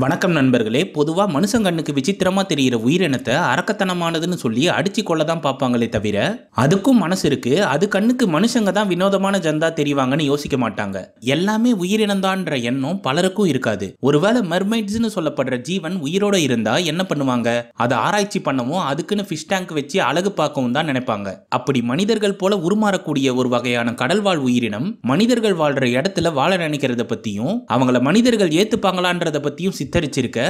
வணக்கம் நண்பர்களே. பொதுவா மனுஷங்கண்ணுக்கு விசித்திரமாக தெரிகிற உயிரினத்தை அரக்கத்தனமானதுன்னு சொல்லி அடிச்சு கொள்ள தான் பார்ப்பாங்களே தவிர அதுக்கும் மனசு இருக்கு. அது கண்ணுக்கு மனுஷங்க தான் வினோதமான ஜந்தா தெரிவாங்கன்னு யோசிக்க மாட்டாங்க. எல்லாமே உயிரினந்தான்ற எண்ணம் பலருக்கும் இருக்காது. ஒருவேளை மெர்மைட்ஸ்னு சொல்லப்படுற ஜீவன் உயிரோட இருந்தா என்ன பண்ணுவாங்க? அதை ஆராய்ச்சி பண்ணவும் அதுக்குன்னு ஃபிஷ் டேங்க் வச்சு அழகு பார்க்கவும் தான் நினைப்பாங்க. அப்படி மனிதர்கள் போல உருமாறக்கூடிய ஒரு வகையான கடல்வாழ் உயிரினம் மனிதர்கள் வாழ்ற இடத்துல வாழ நினைக்கிறத பத்தியும் அவங்கள மனிதர்கள் ஏத்துப்பாங்களான்றத பத்தியும் சித்தரிச்சிருக்க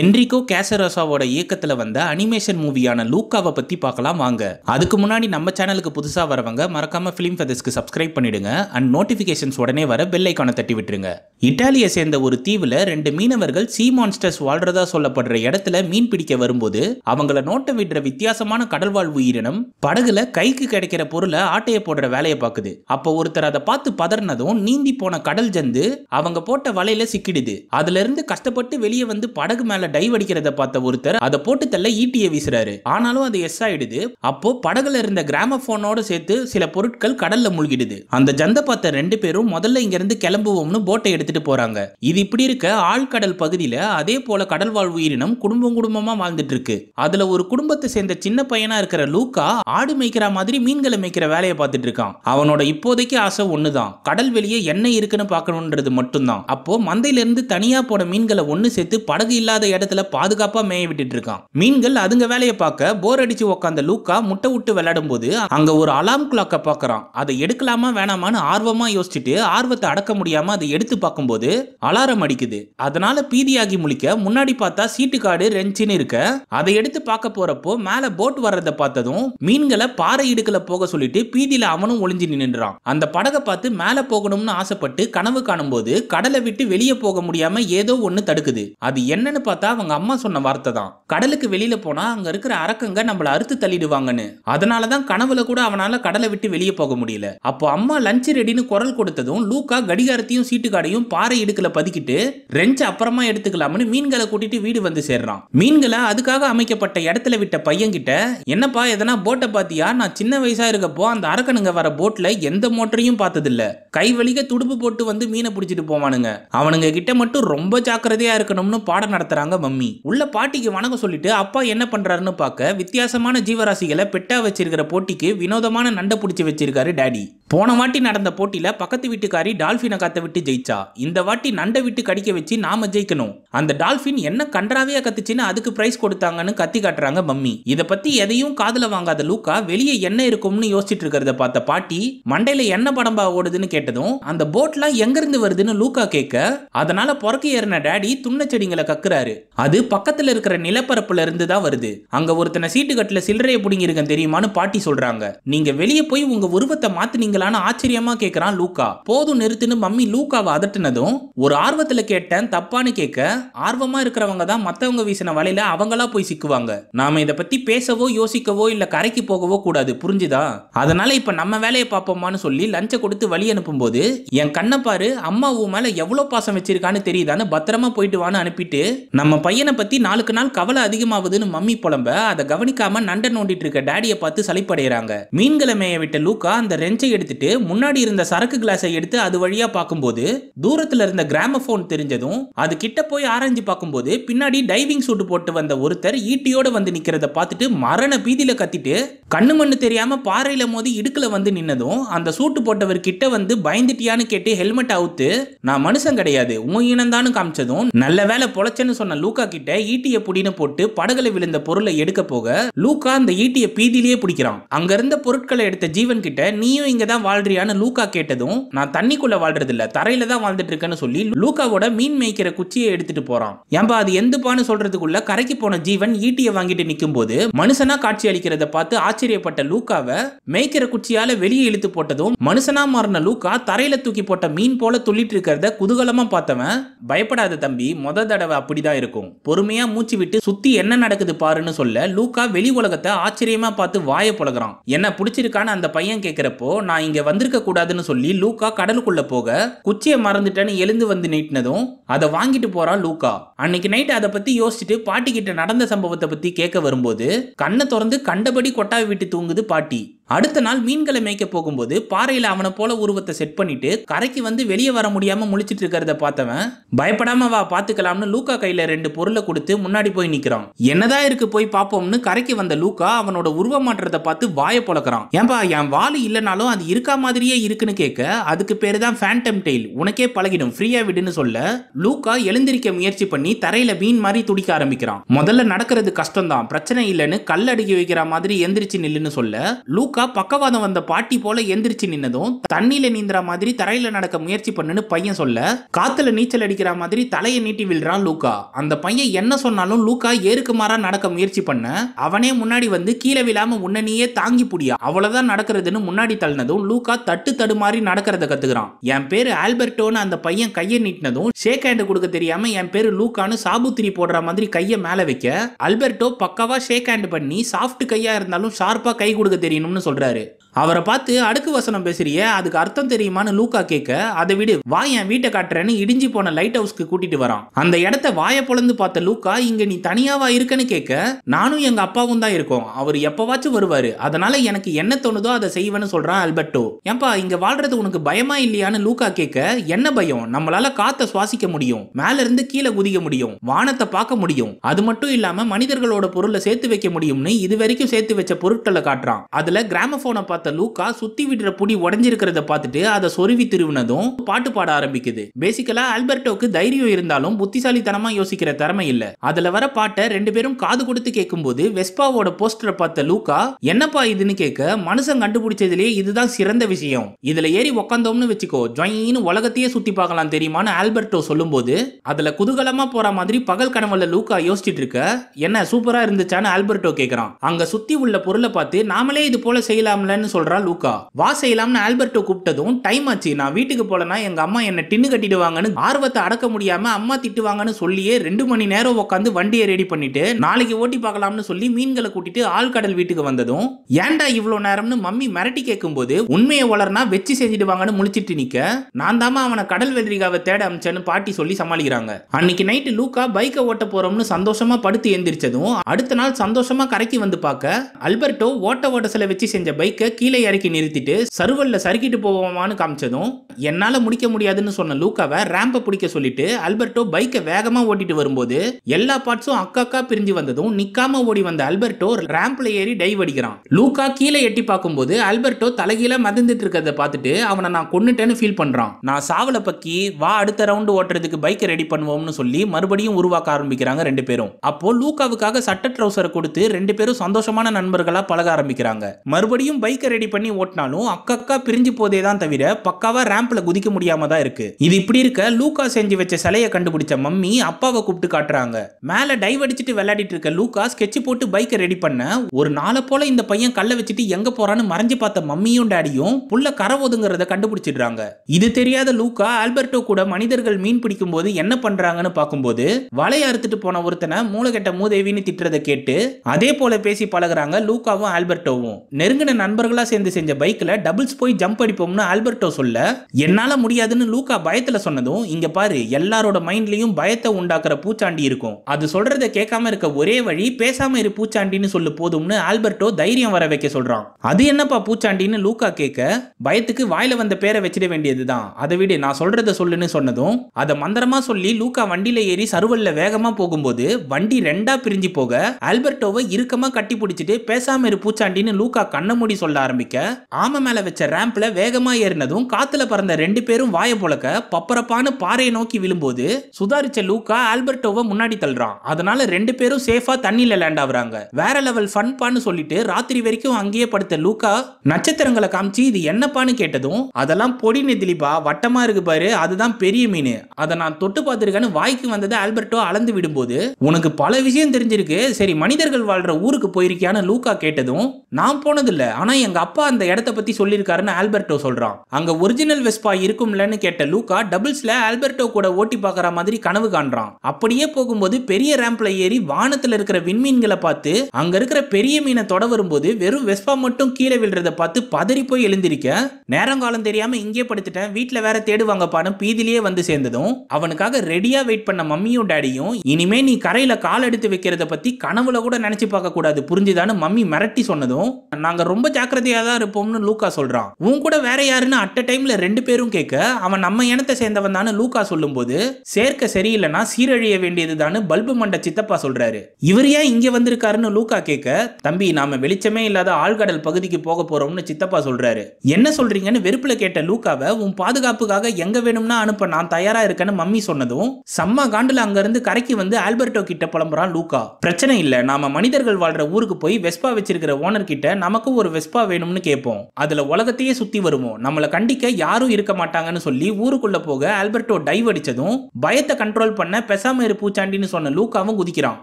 என்ரிகோ கேசரோசாவோட இயக்கத்துல வந்த அனிமேஷன் மூவியான லூக்காவை பத்தி பார்க்கலாம் வாங்க. அதுக்கு முன்னாடி நம்ம சேனலுக்கு புதுசா வரவங்க மறக்காம ஃபிலிம் ஃபெதர்ஸ்க்கு சப்ஸ்கிரைப் பண்ணிடுங்க. அண்ட் நோட்டிபிகேஷன்ஸ் உடனே வர பெல் ஐக்கான தட்டி விட்டுருங்க. இட்டாலியை சேர்ந்த ஒரு தீவுல ரெண்டு மீனவர்கள் சீ மான்ஸ்டர்ஸ் வாழ்றதா சொல்லப்படுற இடத்துல மீன் பிடிக்க வரும்போது அவங்கள நோட்டம் விடுற வித்தியாசமான கடல்வாழ் உயிரினம் படகுல கைக்கு கிடைக்கிற பொருளை ஆட்டைய போடுற வேலையை பார்க்குது. அப்போ ஒருத்தர் அதை பார்த்து பதறினதும் நீந்தி போன கடல் ஜந்து அவங்க போட்ட வலையில சிக்கிடுது. அதுல இருந்து கஷ்டப்பட்டு வெளியே வந்து படகு மேல டைவ் அடிக்கிறத பார்த்த ஒருத்தர் அதை போட்டு தள்ள ஈட்டியை வீசுறாரு. ஆனாலும் அது எஸ் ஆயிடுது. அப்போ படகுல இருந்த கிராமபோனோட சேர்த்து சில பொருட்கள் கடல்ல மூழ்கிடுது. அந்த ஜந்த பார்த்த ரெண்டு பேரும் முதல்ல இங்க இருந்து கிளம்புவோம்னு போட்டை எடுத்துட்டு போறாங்க. இது இப்படி இருக்க ஆழ்கடல் பகுதியில அதே போல கடல் வாழ் உயிரினம் குடும்பம் குடும்பமா வாழ்ந்துட்டு இருக்கு அதுல ஒரு குடும்பத்தை சேர்ந்த சின்ன பையனா இருக்கிற லூக்கா ஆடு மேய்க்கிற மாதிரி மீன்களை மேய்க்கிற வேலையை பார்த்துட்டு இருக்கான். அவனோட இப்போதைக்கு ஆசை ஒண்ணுதான். கடல் வெளியே என்ன இருக்குன்னு பார்க்கணுன்றது மட்டும்தான். அப்போ மந்தையில இருந்து தனியா போன மீன்களை ஒண்ணு சேர்த்து படகு இல்லாத இடத்துல பாதுகாப்பா மேய விட்டுட்டு இருக்கான். மீன்கள் அதுங்க வேலையை பார்க்க போர் அடிச்சு உக்காந்த லூக்கா முட்டை விட்டு விளையாடும் போது அங்க ஒரு அலாம் கிளாக்க பாக்குறான் அதை எடுக்கலாமா வேணாமான்னு ஆர்வமா யோசிச்சுட்டு ஆர்வத்தை அடக்க முடியாம அதை எடுத்து பார்க்கும்போது அலாரம் அடிக்குது. அதனால பீதியாகி முழிக்க முன்னாடி பார்த்தா சீட்டு காடு ரெஞ்சின்னு இருக்க. அதை எடுத்து பார்க்க போறப்போ மேல போட் வர்றதை பார்த்ததும் மீன்களை பாறை இடுக்கல போக சொல்லிட்டு பீதியில அவனும் ஒளிஞ்சு நின்றுறான் அந்த படகை பார்த்து மேல போகணும்னு ஆசைப்பட்டு கனவு காணும்போது கடலை விட்டு வெளியே போக முடியாம ஏதோ ஒன்னு தடுக்குது. அது என்னன்னு பார்த்தா அவங்க அம்மா சொன்ன வார்த்தை தான். கடலுக்கு வெளியில போனா அங்க இருக்கிற அரக்கங்க நம்மள அறுத்து தள்ளிடுவாங்கன்னு. அதனாலதான் கனவுல கூட அவனால கடலை விட்டு வெளியே போக முடியல. அப்போ அம்மா லஞ்ச் ரெடின்னு குரல் கொடுத்ததும் லூக்கா கடிகாரத்தையும் சீட்டுக்காடையும் பாறை இடுக்கல பதுக்கிட்டு ரெஞ்ச் அப்புறமா எடுத்துக்கலாம்னு மீன்களை கூட்டிட்டு வீடு வந்து சேர்றான். மீன்களை அதுக்காக அமைக்கப்பட்ட இடத்துல விட்ட பையன்கிட்ட என்னப்பா எதனா போட்டை பாத்தியா? நான் சின்ன வயசா இருக்கப்போ அந்த அரக்கனுங்க வர போட்ல எந்த மோட்டரையும் பார்த்ததில்ல. கை வலிக்க துடுப்பு போட்டு வந்து மீனை பிடிச்சிட்டு போவானுங்க. அவனுங்க கிட்ட மட்டும் ரொம்ப ஜாக்கிரதையா இருக்கணும்னு பாடம் நடத்துறாங்க மம்மி. உள்ள பாட்டிக்கு வணக்கம் சொல்லிட்டு அப்பா என்ன பண்றாருன்னு பார்க்க வித்தியாசமான ஜீவராசிகளை பெட்டா வச்சிருக்கிற போட்டிக்கு வினோதமான நண்டை பிடிச்சி வச்சிருக்காரு டேடி. போன வாட்டி நடந்த போட்டியில பக்கத்து வீட்டுக்காரி டால்பினை கத்த விட்டு ஜெயிச்சா. இந்த வாட்டி நண்டை விட்டு கடிக்க வச்சு நாம ஜெயிக்கணும். அந்த டால்பின் என்ன கன்றாவையா கத்துச்சுன்னு அதுக்கு பிரைஸ் கொடுத்தாங்கன்னு கத்தி காட்டுறாங்க மம்மி. இதை பத்தி எதையும் காதல வாங்காத லூக்கா வெளியே என்ன இருக்கும்னு யோசிச்சுட்டு இருக்கிறத பார்த்த பாட்டி மண்டையில என்ன படம்பா ஓடுதுன்னு கேட்டதும் அந்த போட்லாம் எங்க இருந்து வருதுன்னு லூக்கா கேட்க அதனால புறக்கு ஏறின டேடி துண்ண செடிங்களை கக்குறாரு. அது பக்கத்துல இருக்கிற நிலப்பரப்புல இருந்து தான் வருது. அங்க ஒருத்தனை சீட்டு கட்டுல சில்லறைய புடிங்கிருக்கேன் தெரியுமான்னு பாட்டி சொல்றாங்க. நீங்க வெளியே போய் உங்க உருவத்தை மாத்துனீங்களான்னு ஆச்சரியமா கேக்குறான் லூக்கா போதும் நிறுத்துன்னு மம்மி லூக்காவை அதட்டினதும் ஒரு ஆர்வத்துல கேட்டேன் தப்பான்னு கேட்க ஆர்வமா இருக்கிறவங்க தான் மத்தவங்க வீசின வலையில அவங்களா போய் சிக்குவாங்க. நாம இத பத்தி பேசவோ யோசிக்கவோ இல்ல கரைக்கு போகவோ கூடாது. புரிஞ்சுதா? அதனால இப்ப நம்ம வேலையை பார்ப்போமான்னு சொல்லி லஞ்ச கொடுத்து வழி அனுப்பும்போது என் கண்ணை பாரு அம்மா உன் மேல எவ்வளவு பாசம் வச்சிருக்கான்னு தெரியுதான்னு பத்திரமா போயிட்டு வான்னு அனுப்பிட்டு நம்ம பையனை பத்தி நாளுக்கு நாள் கவலை அதிகமாகுதுன்னு மம்மி புலம்ப அதை கவனிக்காம நண்டை நோண்டிட்டு இருக்க டேடியை பார்த்து சளிப்படைகிறாங்க மீன்களை மேய விட்ட லூக்கா அந்த ரெஞ்சை எடுத்துட்டு முன்னாடி இருந்த சரக்கு கிளாஸை எடுத்து அது வழியா பார்க்கும்போது தூரத்துல இருந்த கிராமபோன் தெரிஞ்சதும் அது கிட்ட போய் ஆராய்ஞ்சு பார்க்கும்போது பின்னாடி டைவிங் சூட் போட்டு வந்த ஒருத்தர் ஈட்டியோட வந்து நிக்கிறத பார்த்துட்டு மரண பீதியில கத்திட்டு கண்ணு மண்ணு தெரியாம பாறையில மோதி இடுக்குல வந்து நின்னதும் அந்த சூட்டு போட்டவர் கிட்ட வந்து பயந்துட்டியான்னு கேட்டு ஹெல்மெட் அவுத்து நான் மனுஷன் கிடையாது உன் இனம்தான்னு காமிச்சதும் நல்ல வேலை பொழைச்சேன்னு சொன்ன லூக்கா கிட்ட ஈட்டிய புடின்னு போட்டு படகுல விழுந்த பொருளை எடுக்க போக லூக்கா அந்த ஈட்டிய பீதியிலேயே பிடிக்கிறான். அங்க இருந்த பொருட்களை எடுத்த ஜீவன் கிட்ட நீயும் இங்க தான் வாழ்றியான்னு லூக்கா கேட்டதும் நான் தண்ணிக்குள்ள வாழ்றது இல்ல தரையில தான் வாழ்ந்துட்டு இருக்கேன்னு சொல்லி லூக்காவோட மீன் மேய்க்கிற குச்சியை எடுத்துட்டு போறான். ஏன்பா அது எந்தப்பான்னு சொல்றதுக்குள்ள கரைக்கு போன ஜீவன் ஈட்டிய வாங்கிட்டு நிற்கும் போது மனுஷனா காட்சி அளிக்கிறத பார்த்து ஆச்சரியப்பட்ட லூக்காவை மேய்க்கிற குச்சியால வெளியே இழுத்து போட்டதும் மனுஷனா மாறின லூக்கா தரையில தூக்கி போட்ட மீன் போல துள்ளிட்டு இருக்கிறத குதூகலமா பார்த்தவன் பயப்படாத தம்பி மொத தடவை அப்படிதான் இருக்கும். பொறுமையா மூச்சு விட்டு சுத்தி என்ன நடக்குது பாருன்னு சொல்ல லூக்கா வெளி உலகத்தை ஆச்சரியமா பார்த்து வாய புலகிறான். என்ன பிடிச்சிருக்கான்னு அந்த பையன் கேட்கிறப்போ நான் இங்க வந்திருக்க கூடாதுன்னு சொல்லி லூக்கா கடலுக்குள்ள போக குச்சியை மறந்துட்டேன்னு எழுந்து வந்து நீட்டினதும் அதை வாங்கிட்டு போறான் லூக்கா அன்னைக்கு நைட் அதை பத்தி யோசிச்சுட்டு பாட்டி கிட்ட நடந்த சம்பவத்தை பத்தி கேட்க வரும்போது கண்ணை திறந்து கண்டபடி கொட்டாய் விட்டு தூங்குது பாட்டி. அடுத்த நாள் மீன்களை மேய்க்க போகும்போது பாறையில அவனை போல உருவத்தை செட் பண்ணிட்டு கரைக்கு வந்து வெளியே வர முடியாம முழிச்சிட்டு இருக்கிறத பார்த்தவன் பயப்படாம வா பாத்துக்கலாம்னு லூக்கா கையில ரெண்டு பொருளை கொடுத்து முன்னாடி போய் நிக்கிறான். என்னதான் இருக்கு போய் பாப்போம்னு கரைக்கு வந்த லூக்கா அவனோட உருவ மாற்றத்தை பார்த்து வாய பொழக்கிறான் ஏன்பா என் வாலு இல்லைனாலும் அது இருக்கா மாதிரியே இருக்குன்னு கேட்க அதுக்கு பேரு தான் ஃபேண்டம் டெய்ல் உனக்கே பழகிடும் ஃப்ரீயா விடுன்னு சொல்ல லூக்கா எழுந்திருக்க முயற்சி பண்ணி தரையில மீன் மாதிரி துடிக்க ஆரம்பிக்கிறான். முதல்ல நடக்கிறது கஷ்டம்தான். பிரச்சனை இல்லைன்னு கல் அடுக்கி வைக்கிற மாதிரி எந்திரிச்சு நில்லுன்னு சொல்ல லூக்கா பக்கவாதம் வந்த பாட்டி போல எந்திரிச்சு நின்னதும் தண்ணியில நீந்துற மாதிரி தரையில நடக்க முயற்சி பண்ணுன்னு பையன் சொல்ல காத்துல நீச்சல் அடிக்கிற மாதிரி தலையை நீட்டி விழுறான் லூக்கா அந்த பையன் என்ன சொன்னாலும் லூக்கா ஏருக்கு மாறா நடக்க முயற்சி பண்ண அவனே முன்னாடி வந்து கீழே விழாம உன்னனையே தாங்கி புடியா. அவ்வளவுதான் நடக்கிறதுன்னு முன்னாடி தள்ளினதும் லூக்கா தட்டு தடுமாறி நடக்கிறத கத்துக்கிறான். என் பேரு ஆல்பர்டோன்னு அந்த பையன் கையை நீட்டினதும் ஷேக் ஹேண்ட் கொடுக்க தெரியாம என் பேரு லூக்கான்னு சாபுத்திரி போடுற மாதிரி கையை மேல வைக்க அல்பர்டோ பக்காவா ஷேக் ஹேண்ட் பண்ணி சாஃப்ட் கையா இருந்தாலும் ஷார்ப்பா கை கொடுக்க தெரியணும்னு சொல்றாரு. அவரை பார்த்து அடுக்கு வசனம் பேசுறிய அதுக்கு அர்த்தம் தெரியுமான்னு லூக்கா கேட்க அதை விடு வா என் வீட்டை காட்டுறேன்னு இடிஞ்சு போன லைட் ஹவுஸ்க்கு கூட்டிட்டு வரான். அந்த இடத்த வாய பொழந்து பார்த்த லூக்கா இங்க நீ தனியாவா இருக்கன்னு கேட்க நானும் எங்க அப்பாவும் தான் இருக்கோம். அவர் எப்பவாச்சும் வருவாரு. அதனால எனக்கு என்ன தோணுதோ அதை செய்வேன்னு சொல்றான் அல்பர்டோ ஏன்பா இங்க வாழ்றது உனக்கு பயமா இல்லையான்னு லூக்கா கேட்க என்ன பயம்? நம்மளால காத்த சுவாசிக்க முடியும். மேல இருந்து கீழே குதிக்க முடியும். வானத்தை பார்க்க முடியும். அது மட்டும் இல்லாம மனிதர்களோட பொருளை சேர்த்து வைக்க முடியும்னு இது வரைக்கும் சேர்த்து வச்ச பொருட்களை காட்டுறான். அதுல கிராமபோனை பார்த்து லூக்கா சுத்தி விடுற புடி உடஞ்சிருக்கிறத பார்த்துட்டு அதை சொருவி திருவினதும் பாட்டு பாட ஆரம்பிக்குது. பேசிக்கலா ஆல்பர்டோக்கு தைரியம் இருந்தாலும் புத்திசாலித்தனமா யோசிக்கிற திறமை இல்ல. அதுல வர பாட்டை ரெண்டு பேரும் காது கொடுத்து கேட்கும்போது வெஸ்பாவோட போஸ்டரை பார்த்த லூக்கா என்னப்பா இதுன்னு கேட்க மனுஷன் கண்டுபிடிச்சதுலயே இதுதான் சிறந்த விஷயம். இதுல ஏறி உக்காந்தோம்னு வச்சுக்கோ ஜொயின்னு உலகத்தையே சுத்தி பார்க்கலாம் தெரியுமான்னு ஆல்பர்டோ சொல்லும்போது அதுல குதூகலமா போற மாதிரி பகல் கனவுல லூக்கா யோசிச்சுட்டு இருக்க என்ன சூப்பரா இருந்துச்சான்னு ஆல்பர்டோ கேக்குறான். அங்க சுத்தி உள்ள பொருளை பார்த்து நாமளே இது போல செய்யலாம்லன்னு சொல்றா லூக்கா வா செய்யலாம்னு கூப்பிட்டதும் டைம் ஆச்சு. நான் வீட்டுக்கு போலனா எங்க அம்மா என்ன டின்னு கட்டிடுவாங்கன்னு ஆர்வத்தை அடக்க முடியாம அம்மா திட்டுவாங்கன்னு சொல்லியே ரெண்டு மணி நேரம் உட்காந்து வண்டியை ரெடி பண்ணிட்டு நாளைக்கு ஓட்டி பார்க்கலாம்னு சொல்லி மீன்களை கூட்டிட்டு ஆழ்கடல் வீட்டுக்கு வந்ததும் ஏன்டா இவ்வளோ நேரம்னு மம்மி மிரட்டி கேட்கும்போது உண்மையை வளர்னா வச்சு செஞ்சிடுவாங்கன்னு முழிச்சிட்டு நிக்க. நான் தாமா அவனை கடல் வெள்ளரிக்காவை தேட அமிச்சேன்னு பாட்டி சொல்லி சமாளிக்கிறாங்க. அன்னைக்கு நைட்டு லூக்கா பைக்கை ஓட்ட போறோம்னு சந்தோஷமா படுத்து எந்திரிச்சதும் அடுத்த நாள் சந்தோஷமா கரைக்கு வந்து பார்க்க அல்பர்ட்டோ ஓட்ட ஓட்ட சில வச்சு செஞ்ச பைக்கை கீழே இறக்கி நிறுத்திட்டு சருவல்ல சறுக்கிட்டு போவோமான்னு காமிச்சதும் என்னால முடிக்க முடியாதுன்னு சொன்ன லூக்காவை ரேம்பை பிடிக்க சொல்லிட்டு அல்பர்டோ பைக்கை வேகமா ஓட்டிட்டு வரும்போது எல்லா பார்ட்ஸும் அக்காக்கா பிரிஞ்சு வந்ததும் நிக்காம ஓடி வந்த அல்பர்டோ ரேம்ப்ல ஏறி டைவ் அடிக்கிறான். லூக்கா கீழே எட்டி பார்க்கும்போது அல்பர்டோ தலைகீழ மதந்துட்டு இருக்கிறத பார்த்துட்டு அவனை நான் கொன்னுட்டேன்னு ஃபீல் பண்றான். நான் சாவல பக்கி வா அடுத்த ரவுண்டு ஓட்டுறதுக்கு பைக்கை ரெடி பண்ணுவோம்னு சொல்லி மறுபடியும் உருவாக்க ஆரம்பிக்கிறாங்க ரெண்டு பேரும். அப்போ லூக்காவுக்காக சட்ட ட்ரௌசரை கொடுத்து ரெண்டு பேரும் சந்தோஷமான நண்பர்களா பழக ஆரம்பிக்கிறாங்க. மறுபடியும் பைக்கை ரெடி பண்ணி ஓட்டினாலும் அக்கக்கா பிரிஞ்சு போதே தான் தவிர பக்காவா ரேம்ப்ல குதிக்க முடியாம தான் இருக்கு. இது இப்படி இருக்க லூகா செஞ்சு வச்ச சிலையை கண்டுபிடிச்ச மம்மி அப்பாவை கூப்பிட்டு காட்டுறாங்க. மேல டைவ் அடிச்சுட்டு விளையாடிட்டு இருக்க லூக்கா ஸ்கெட்ச் போட்டு பைக்கை ரெடி பண்ண ஒரு நாளை போல இந்த பையன் கல்ல வச்சுட்டு எங்க போறான்னு மறைஞ்சு பார்த்த மம்மியும் டேடியும் புள்ள கரை ஒதுங்கிறத கண்டுபிடிச்சிடுறாங்க. இது தெரியாத லூக்கா ஆல்பர்டோ கூட மனிதர்கள் மீன் பிடிக்கும் போது என்ன பண்றாங்கன்னு பார்க்கும்போது வலைய அறுத்துட்டு போன ஒருத்தனை மூளைகெட்ட மூதேவின்னு திட்டுறதை கேட்டு அதே போல பேசி பழகுறாங்க லூக்காவும் ஆல்பர்டோவும். நெருங்கின நண்பர்களா சேர்ந்து செஞ்ச பைக்ல டபுள்ஸ் போய் ஜம்ப் அடிப்போம்னு ஆல்பர்டோ சொல்ல என்னால முடியாதுன்னு லூக்கா பயத்துல சொன்னதும் இங்க பாரு எல்லாரோட மைண்ட்லயும் பயத்தை உண்டாக்குற பூச்சாண்டி இருக்கும். அது சொல்றதை கேட்காம இருக்க ஒரே வழி பேசாம இரு பூச்சாண்டின்னு சொல்லு போதும்னு ஆல்பர்டோ தைரியம் வர வைக்க சொல்றான். அது என்னப்பா பூச்சாண்டின்னு லூக்கா கேட்க பயத்துக்கு வாயில வந்த பேரை வச்சிட வேண்டியதுதான். அதை விட நான் சொல்றத சொல்லுன்னு சொன்னதும் அதை மந்திரமா சொல்லி லூக்கா வண்டியில ஏறி சருவல்ல வேகமா போகும்போது வண்டி ரெண்டா பிரிஞ்சு போக ஆல்பர்டோவை இறுக்கமா கட்டி பிடிச்சிட்டு பேசாம இரு பூச்சாண்டின்னு லூக்கா கண்ண மூடி சொல்ல ஆரம்பிக்க ஆமை மேல வச்ச ரேம்ப்ல வேகமா ஏறினதும் காத்துல பறந்த ரெண்டு பேரும் வாய புழக்க பப்பரப்பான பாறையை நோக்கி விழும்போது சுதாரிச்ச லூக்கா ஆல்பர்டோவை முன்னாடி தள்ளுறான். அதனால ரெண்டு பேரும் சேஃபா தண்ணியில லேண்ட் ஆகுறாங்க. வேற லெவல் ஃபன் பான்னு சொல்லிட்டு ராத்திரி வரைக்கும் அங்கேயே படுத்த லூக்கா நட்சத்திரங்களை காமிச்சு இது என்னப்பான்னு கேட்டதும் அதெல்லாம் பொடி திலீபா வட்டமா இருக்கு பாரு அதுதான் பெரிய மீன். அதை நான் தொட்டு பார்த்திருக்கேன்னு வாய்க்கு வந்ததை ஆல்பர்டோ அளந்து விடும்போது உனக்கு பல விஷயம் தெரிஞ்சிருக்கு. சரி மனிதர்கள் வாழ்ற ஊருக்கு போயிருக்கியான்னு லூக்கா கேட்டதும் நான் போனதில்லை. ஆனா என் எங்க அப்பா அந்த இடத்த பத்தி சொல்லியிருக்காருன்னு ஆல்பர்டோ சொல்றான். அங்க ஒரிஜினல் வெஸ்பா இருக்கும்லன்னு கேட்ட லூகா டபுள்ஸ்ல ஆல்பர்டோ கூட ஓட்டி பாக்குற மாதிரி கனவு காண்றான். அப்படியே போகும்போது பெரிய ரேம்ப்ல ஏறி வானத்துல இருக்கிற விண்மீன்களை பார்த்து அங்க இருக்கிற பெரிய மீனை தொட வரும்போது வெறும் வெஸ்பா மட்டும் கீழே விழுறத பார்த்து பதறி போய் எழுந்திருக்க. நேரங்காலம் தெரியாம இங்கே படுத்துட்டேன் வீட்டில் வேற தேடுவாங்க பாடம் பீதிலேயே வந்து சேர்ந்ததும் அவனுக்காக ரெடியா வெயிட் பண்ண மம்மியும் டேடியும் இனிமே நீ கரையில கால் எடுத்து வைக்கிறத பத்தி கனவுல கூட நினைச்சு பார்க்க கூடாது புரிஞ்சுதான்னு மம்மி மிரட்டி சொன்னதும் நாங்க ரொம்ப ஜாக்கிரதையா தான் இருப்போம்னு லூக்கா சொல்றான். உன் கூட வேற யாருன்னு அட் டைம்ல ரெண்டு பேரும் கேட்க அவன் நம்ம இனத்தை சேர்ந்தவன் தானே லூக்கா சொல்லும்போது சேர்க்க சரியில்லைனா சீரழிய வேண்டியதுதான்னு பல்பு மண்ட சித்தப்பா சொல்றாரு. இவர் ஏன் இங்க வந்திருக்காருன்னு லூக்கா கேட்க தம்பி நாம வெளிச்சமே இல்லாத ஆழ்கடல் பகுதிக்கு போக போறோம்னு சித்தப்பா சொல்றாரு. என்ன சொல்றீங்கன்னு வெறுப்புல கேட்ட லூக்காவை உன் பாதுகாப்புக்காக எங்க வேணும்னா அனுப்ப நான் தயாரா இருக்கேன்னு மம்மி சொன்னதும் செம்ம காண்டில் அங்க இருந்து கரைக்கு வந்து ஆல்பர்டோ கிட்ட புலம்புறான் லூக்கா. பிரச்சனை இல்ல நாம மனிதர்கள் வாழ்ற ஊருக்கு போய் வெஸ்பா வச்சிருக்கிற ஓனர் கிட்ட நமக்கு ஒரு வெஸ்பா வேணும்னு கேட்போம். அதுல உலகத்தையே சுத்தி வருவோம் நம்மள கண்டிக்க யாரும் இருக்க மாட்டாங்கன்னு சொல்லி ஊருக்குள்ள போக ஆல்பர்டோ டைவ் அடிச்சதும் பயத்தை கண்ட்ரோல் பண்ண பெசாம இரு பூச்சாண்டின்னு சொன்ன லூக்காவும் குதிக்கிறான்.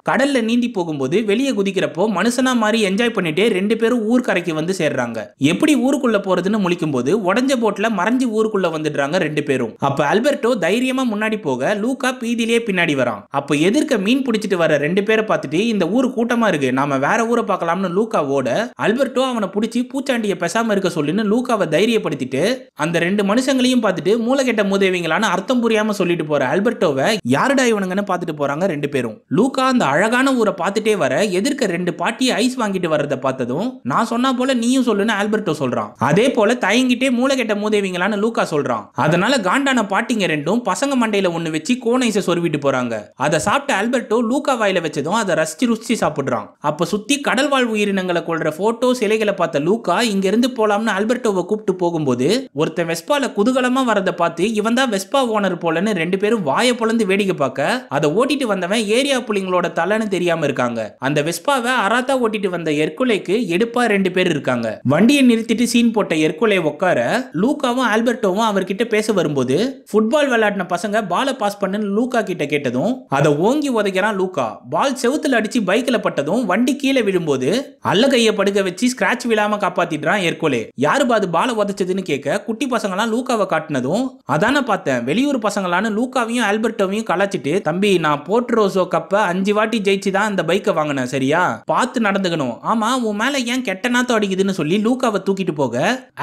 கடல்ல நீந்தி போகும்போது வெளியே குதிக்கிறப்போ மனுஷனா மாதிரி என்ஜாய் பண்ணிட்டே ரெண்டு பேரும் ஊர் கரைக்கு வந்து சேர்றாங்க. எப்படி ஊருக்குள்ள போறதுன்னு முழிக்கும் போது உடஞ்ச போட்ல மறைஞ்சு ஊருக்குள்ள வந்துடுறாங்க ரெண்டு பேரும். அப்ப ஆல்பர்டோ தைரியமா முன்னாடி போக லூக்கா பீதியிலேயே பின்னாடி வரான். அப்ப எதிர்க்க மீன் பிடிச்சிட்டு வர ரெண்டு பேரை பார்த்துட்டு இந்த ஊர் கூட்டமா இருக்கு. நாம வேற ஊரை பார்க்கலாம்னு லூக்கா ஓட ஆல்பர்டோ அவனை பிடிச்சி பூச்சாண்டியை பெசாம இருக்க சொல்லுன்னு லூக்காவை தைரியப்படுத்திட்டு அந்த ரெண்டு மனுஷங்களையும் பார்த்துட்டு மூலகெட்ட மூதேவிங்களான்னு அர்த்தம் புரியாம சொல்லிட்டு போற ஆல்பர்ட்டோவை யாருடா இவனுங்கன்னு பார்த்துட்டு போறாங்க ரெண்டு பேரும். லூக்கா அந்த அழகான ஊரை பார்த்துட்டே வர எதிர்க்க ரெண்டு பாட்டியை ஐஸ் வாங்கிட்டு வர்றத பார்த்ததும் நான் சொன்னா போல நீயும் சொல்லுன்னு ஆல்பர்ட்டோ சொல்றான். அதே போல தயங்கிட்டே மூளைகெட்ட மூதேவிங்களான்னு லூக்கா சொல்றான். அதனால காண்டான பாட்டிங்க ரெண்டும் பசங்க மண்டையில ஒன்று வச்சு கோனைஸை சொருவிட்டு போறாங்க. அதை சாப்பிட்ட ஆல்பர்ட்டோ லூக்கா வாயில வச்சதும் அதை ரசிச்சு ருசிச்சு சாப்பிடுறான். அப்ப சுத்தி கடல் வாழ் உயிரினங்களை கொள்ற போட்டோ சிலைகளை பார்த்த லூக்கா இங்க இருந்து போலாம்னு ஆல்பர்டோவை கூப்பிட்டு போகும்போது ஒருத்தன் வெஸ்பால குதூகலமா வரதை பார்த்து இவன் தான் வெஸ்பா ஓனர் போலன்னு ரெண்டு பேரும் வாயை பொழந்து வேடிக்கை பார்க்க அதை ஓட்டிட்டு வந்தவன் ஏரியா புள்ளிங்களோட தலைன்னு தெரியாம இருக்காங்க. அந்த வெஸ்பாவை அராத்தா ஓட்டிட்டு வந்த எர்குலைக்கு எடுப்பா ரெண்டு பேர் இருக்காங்க. வண்டியை நிறுத்திட்டு சீன் போட்ட எர்குலை உட்கார லூக்காவும் ஆல்பர்டோவும் அவர்கிட்ட பேச வரும்போது ஃபுட்பால் விளையாடின பசங்க பாலை பாஸ் பண்ணுன்னு லூக்கா கிட்ட கேட்டதும் அதை ஓங்கி உதைக்கிறான் லூக்கா. பால் செவுத்துல அடிச்சு பைக்ல பட்டதும் வண்டி கீழே விழும்போது அல்ல கையை படுக்க வச்சு ஸ்கிராச் விழாம காப்பாத்திடுறான் எர்கோலே யாருப்பா அது பால உதச்சதுன்னு கேட்க குட்டி பசங்களாம் லூக்காவை காட்டினதும் அதான பார்த்தேன். வெளியூர் பசங்களான லூக்காவையும் ஆல்பர்ட்டோவையும் கலாச்சிட்டு தம்பி நான் போர்ட்ரோசோ கப்ப அஞ்சு வாட்டி ஜெயிச்சு தான் அந்த பைக்கை வாங்கினேன் சரியா? பார்த்து நடந்துக்கணும். ஆமா உன் மேல ஏன் கெட்ட நாத்தம் அடிக்குதுன்னு சொல்லி லூக்காவை தூக்கிட்டு போக.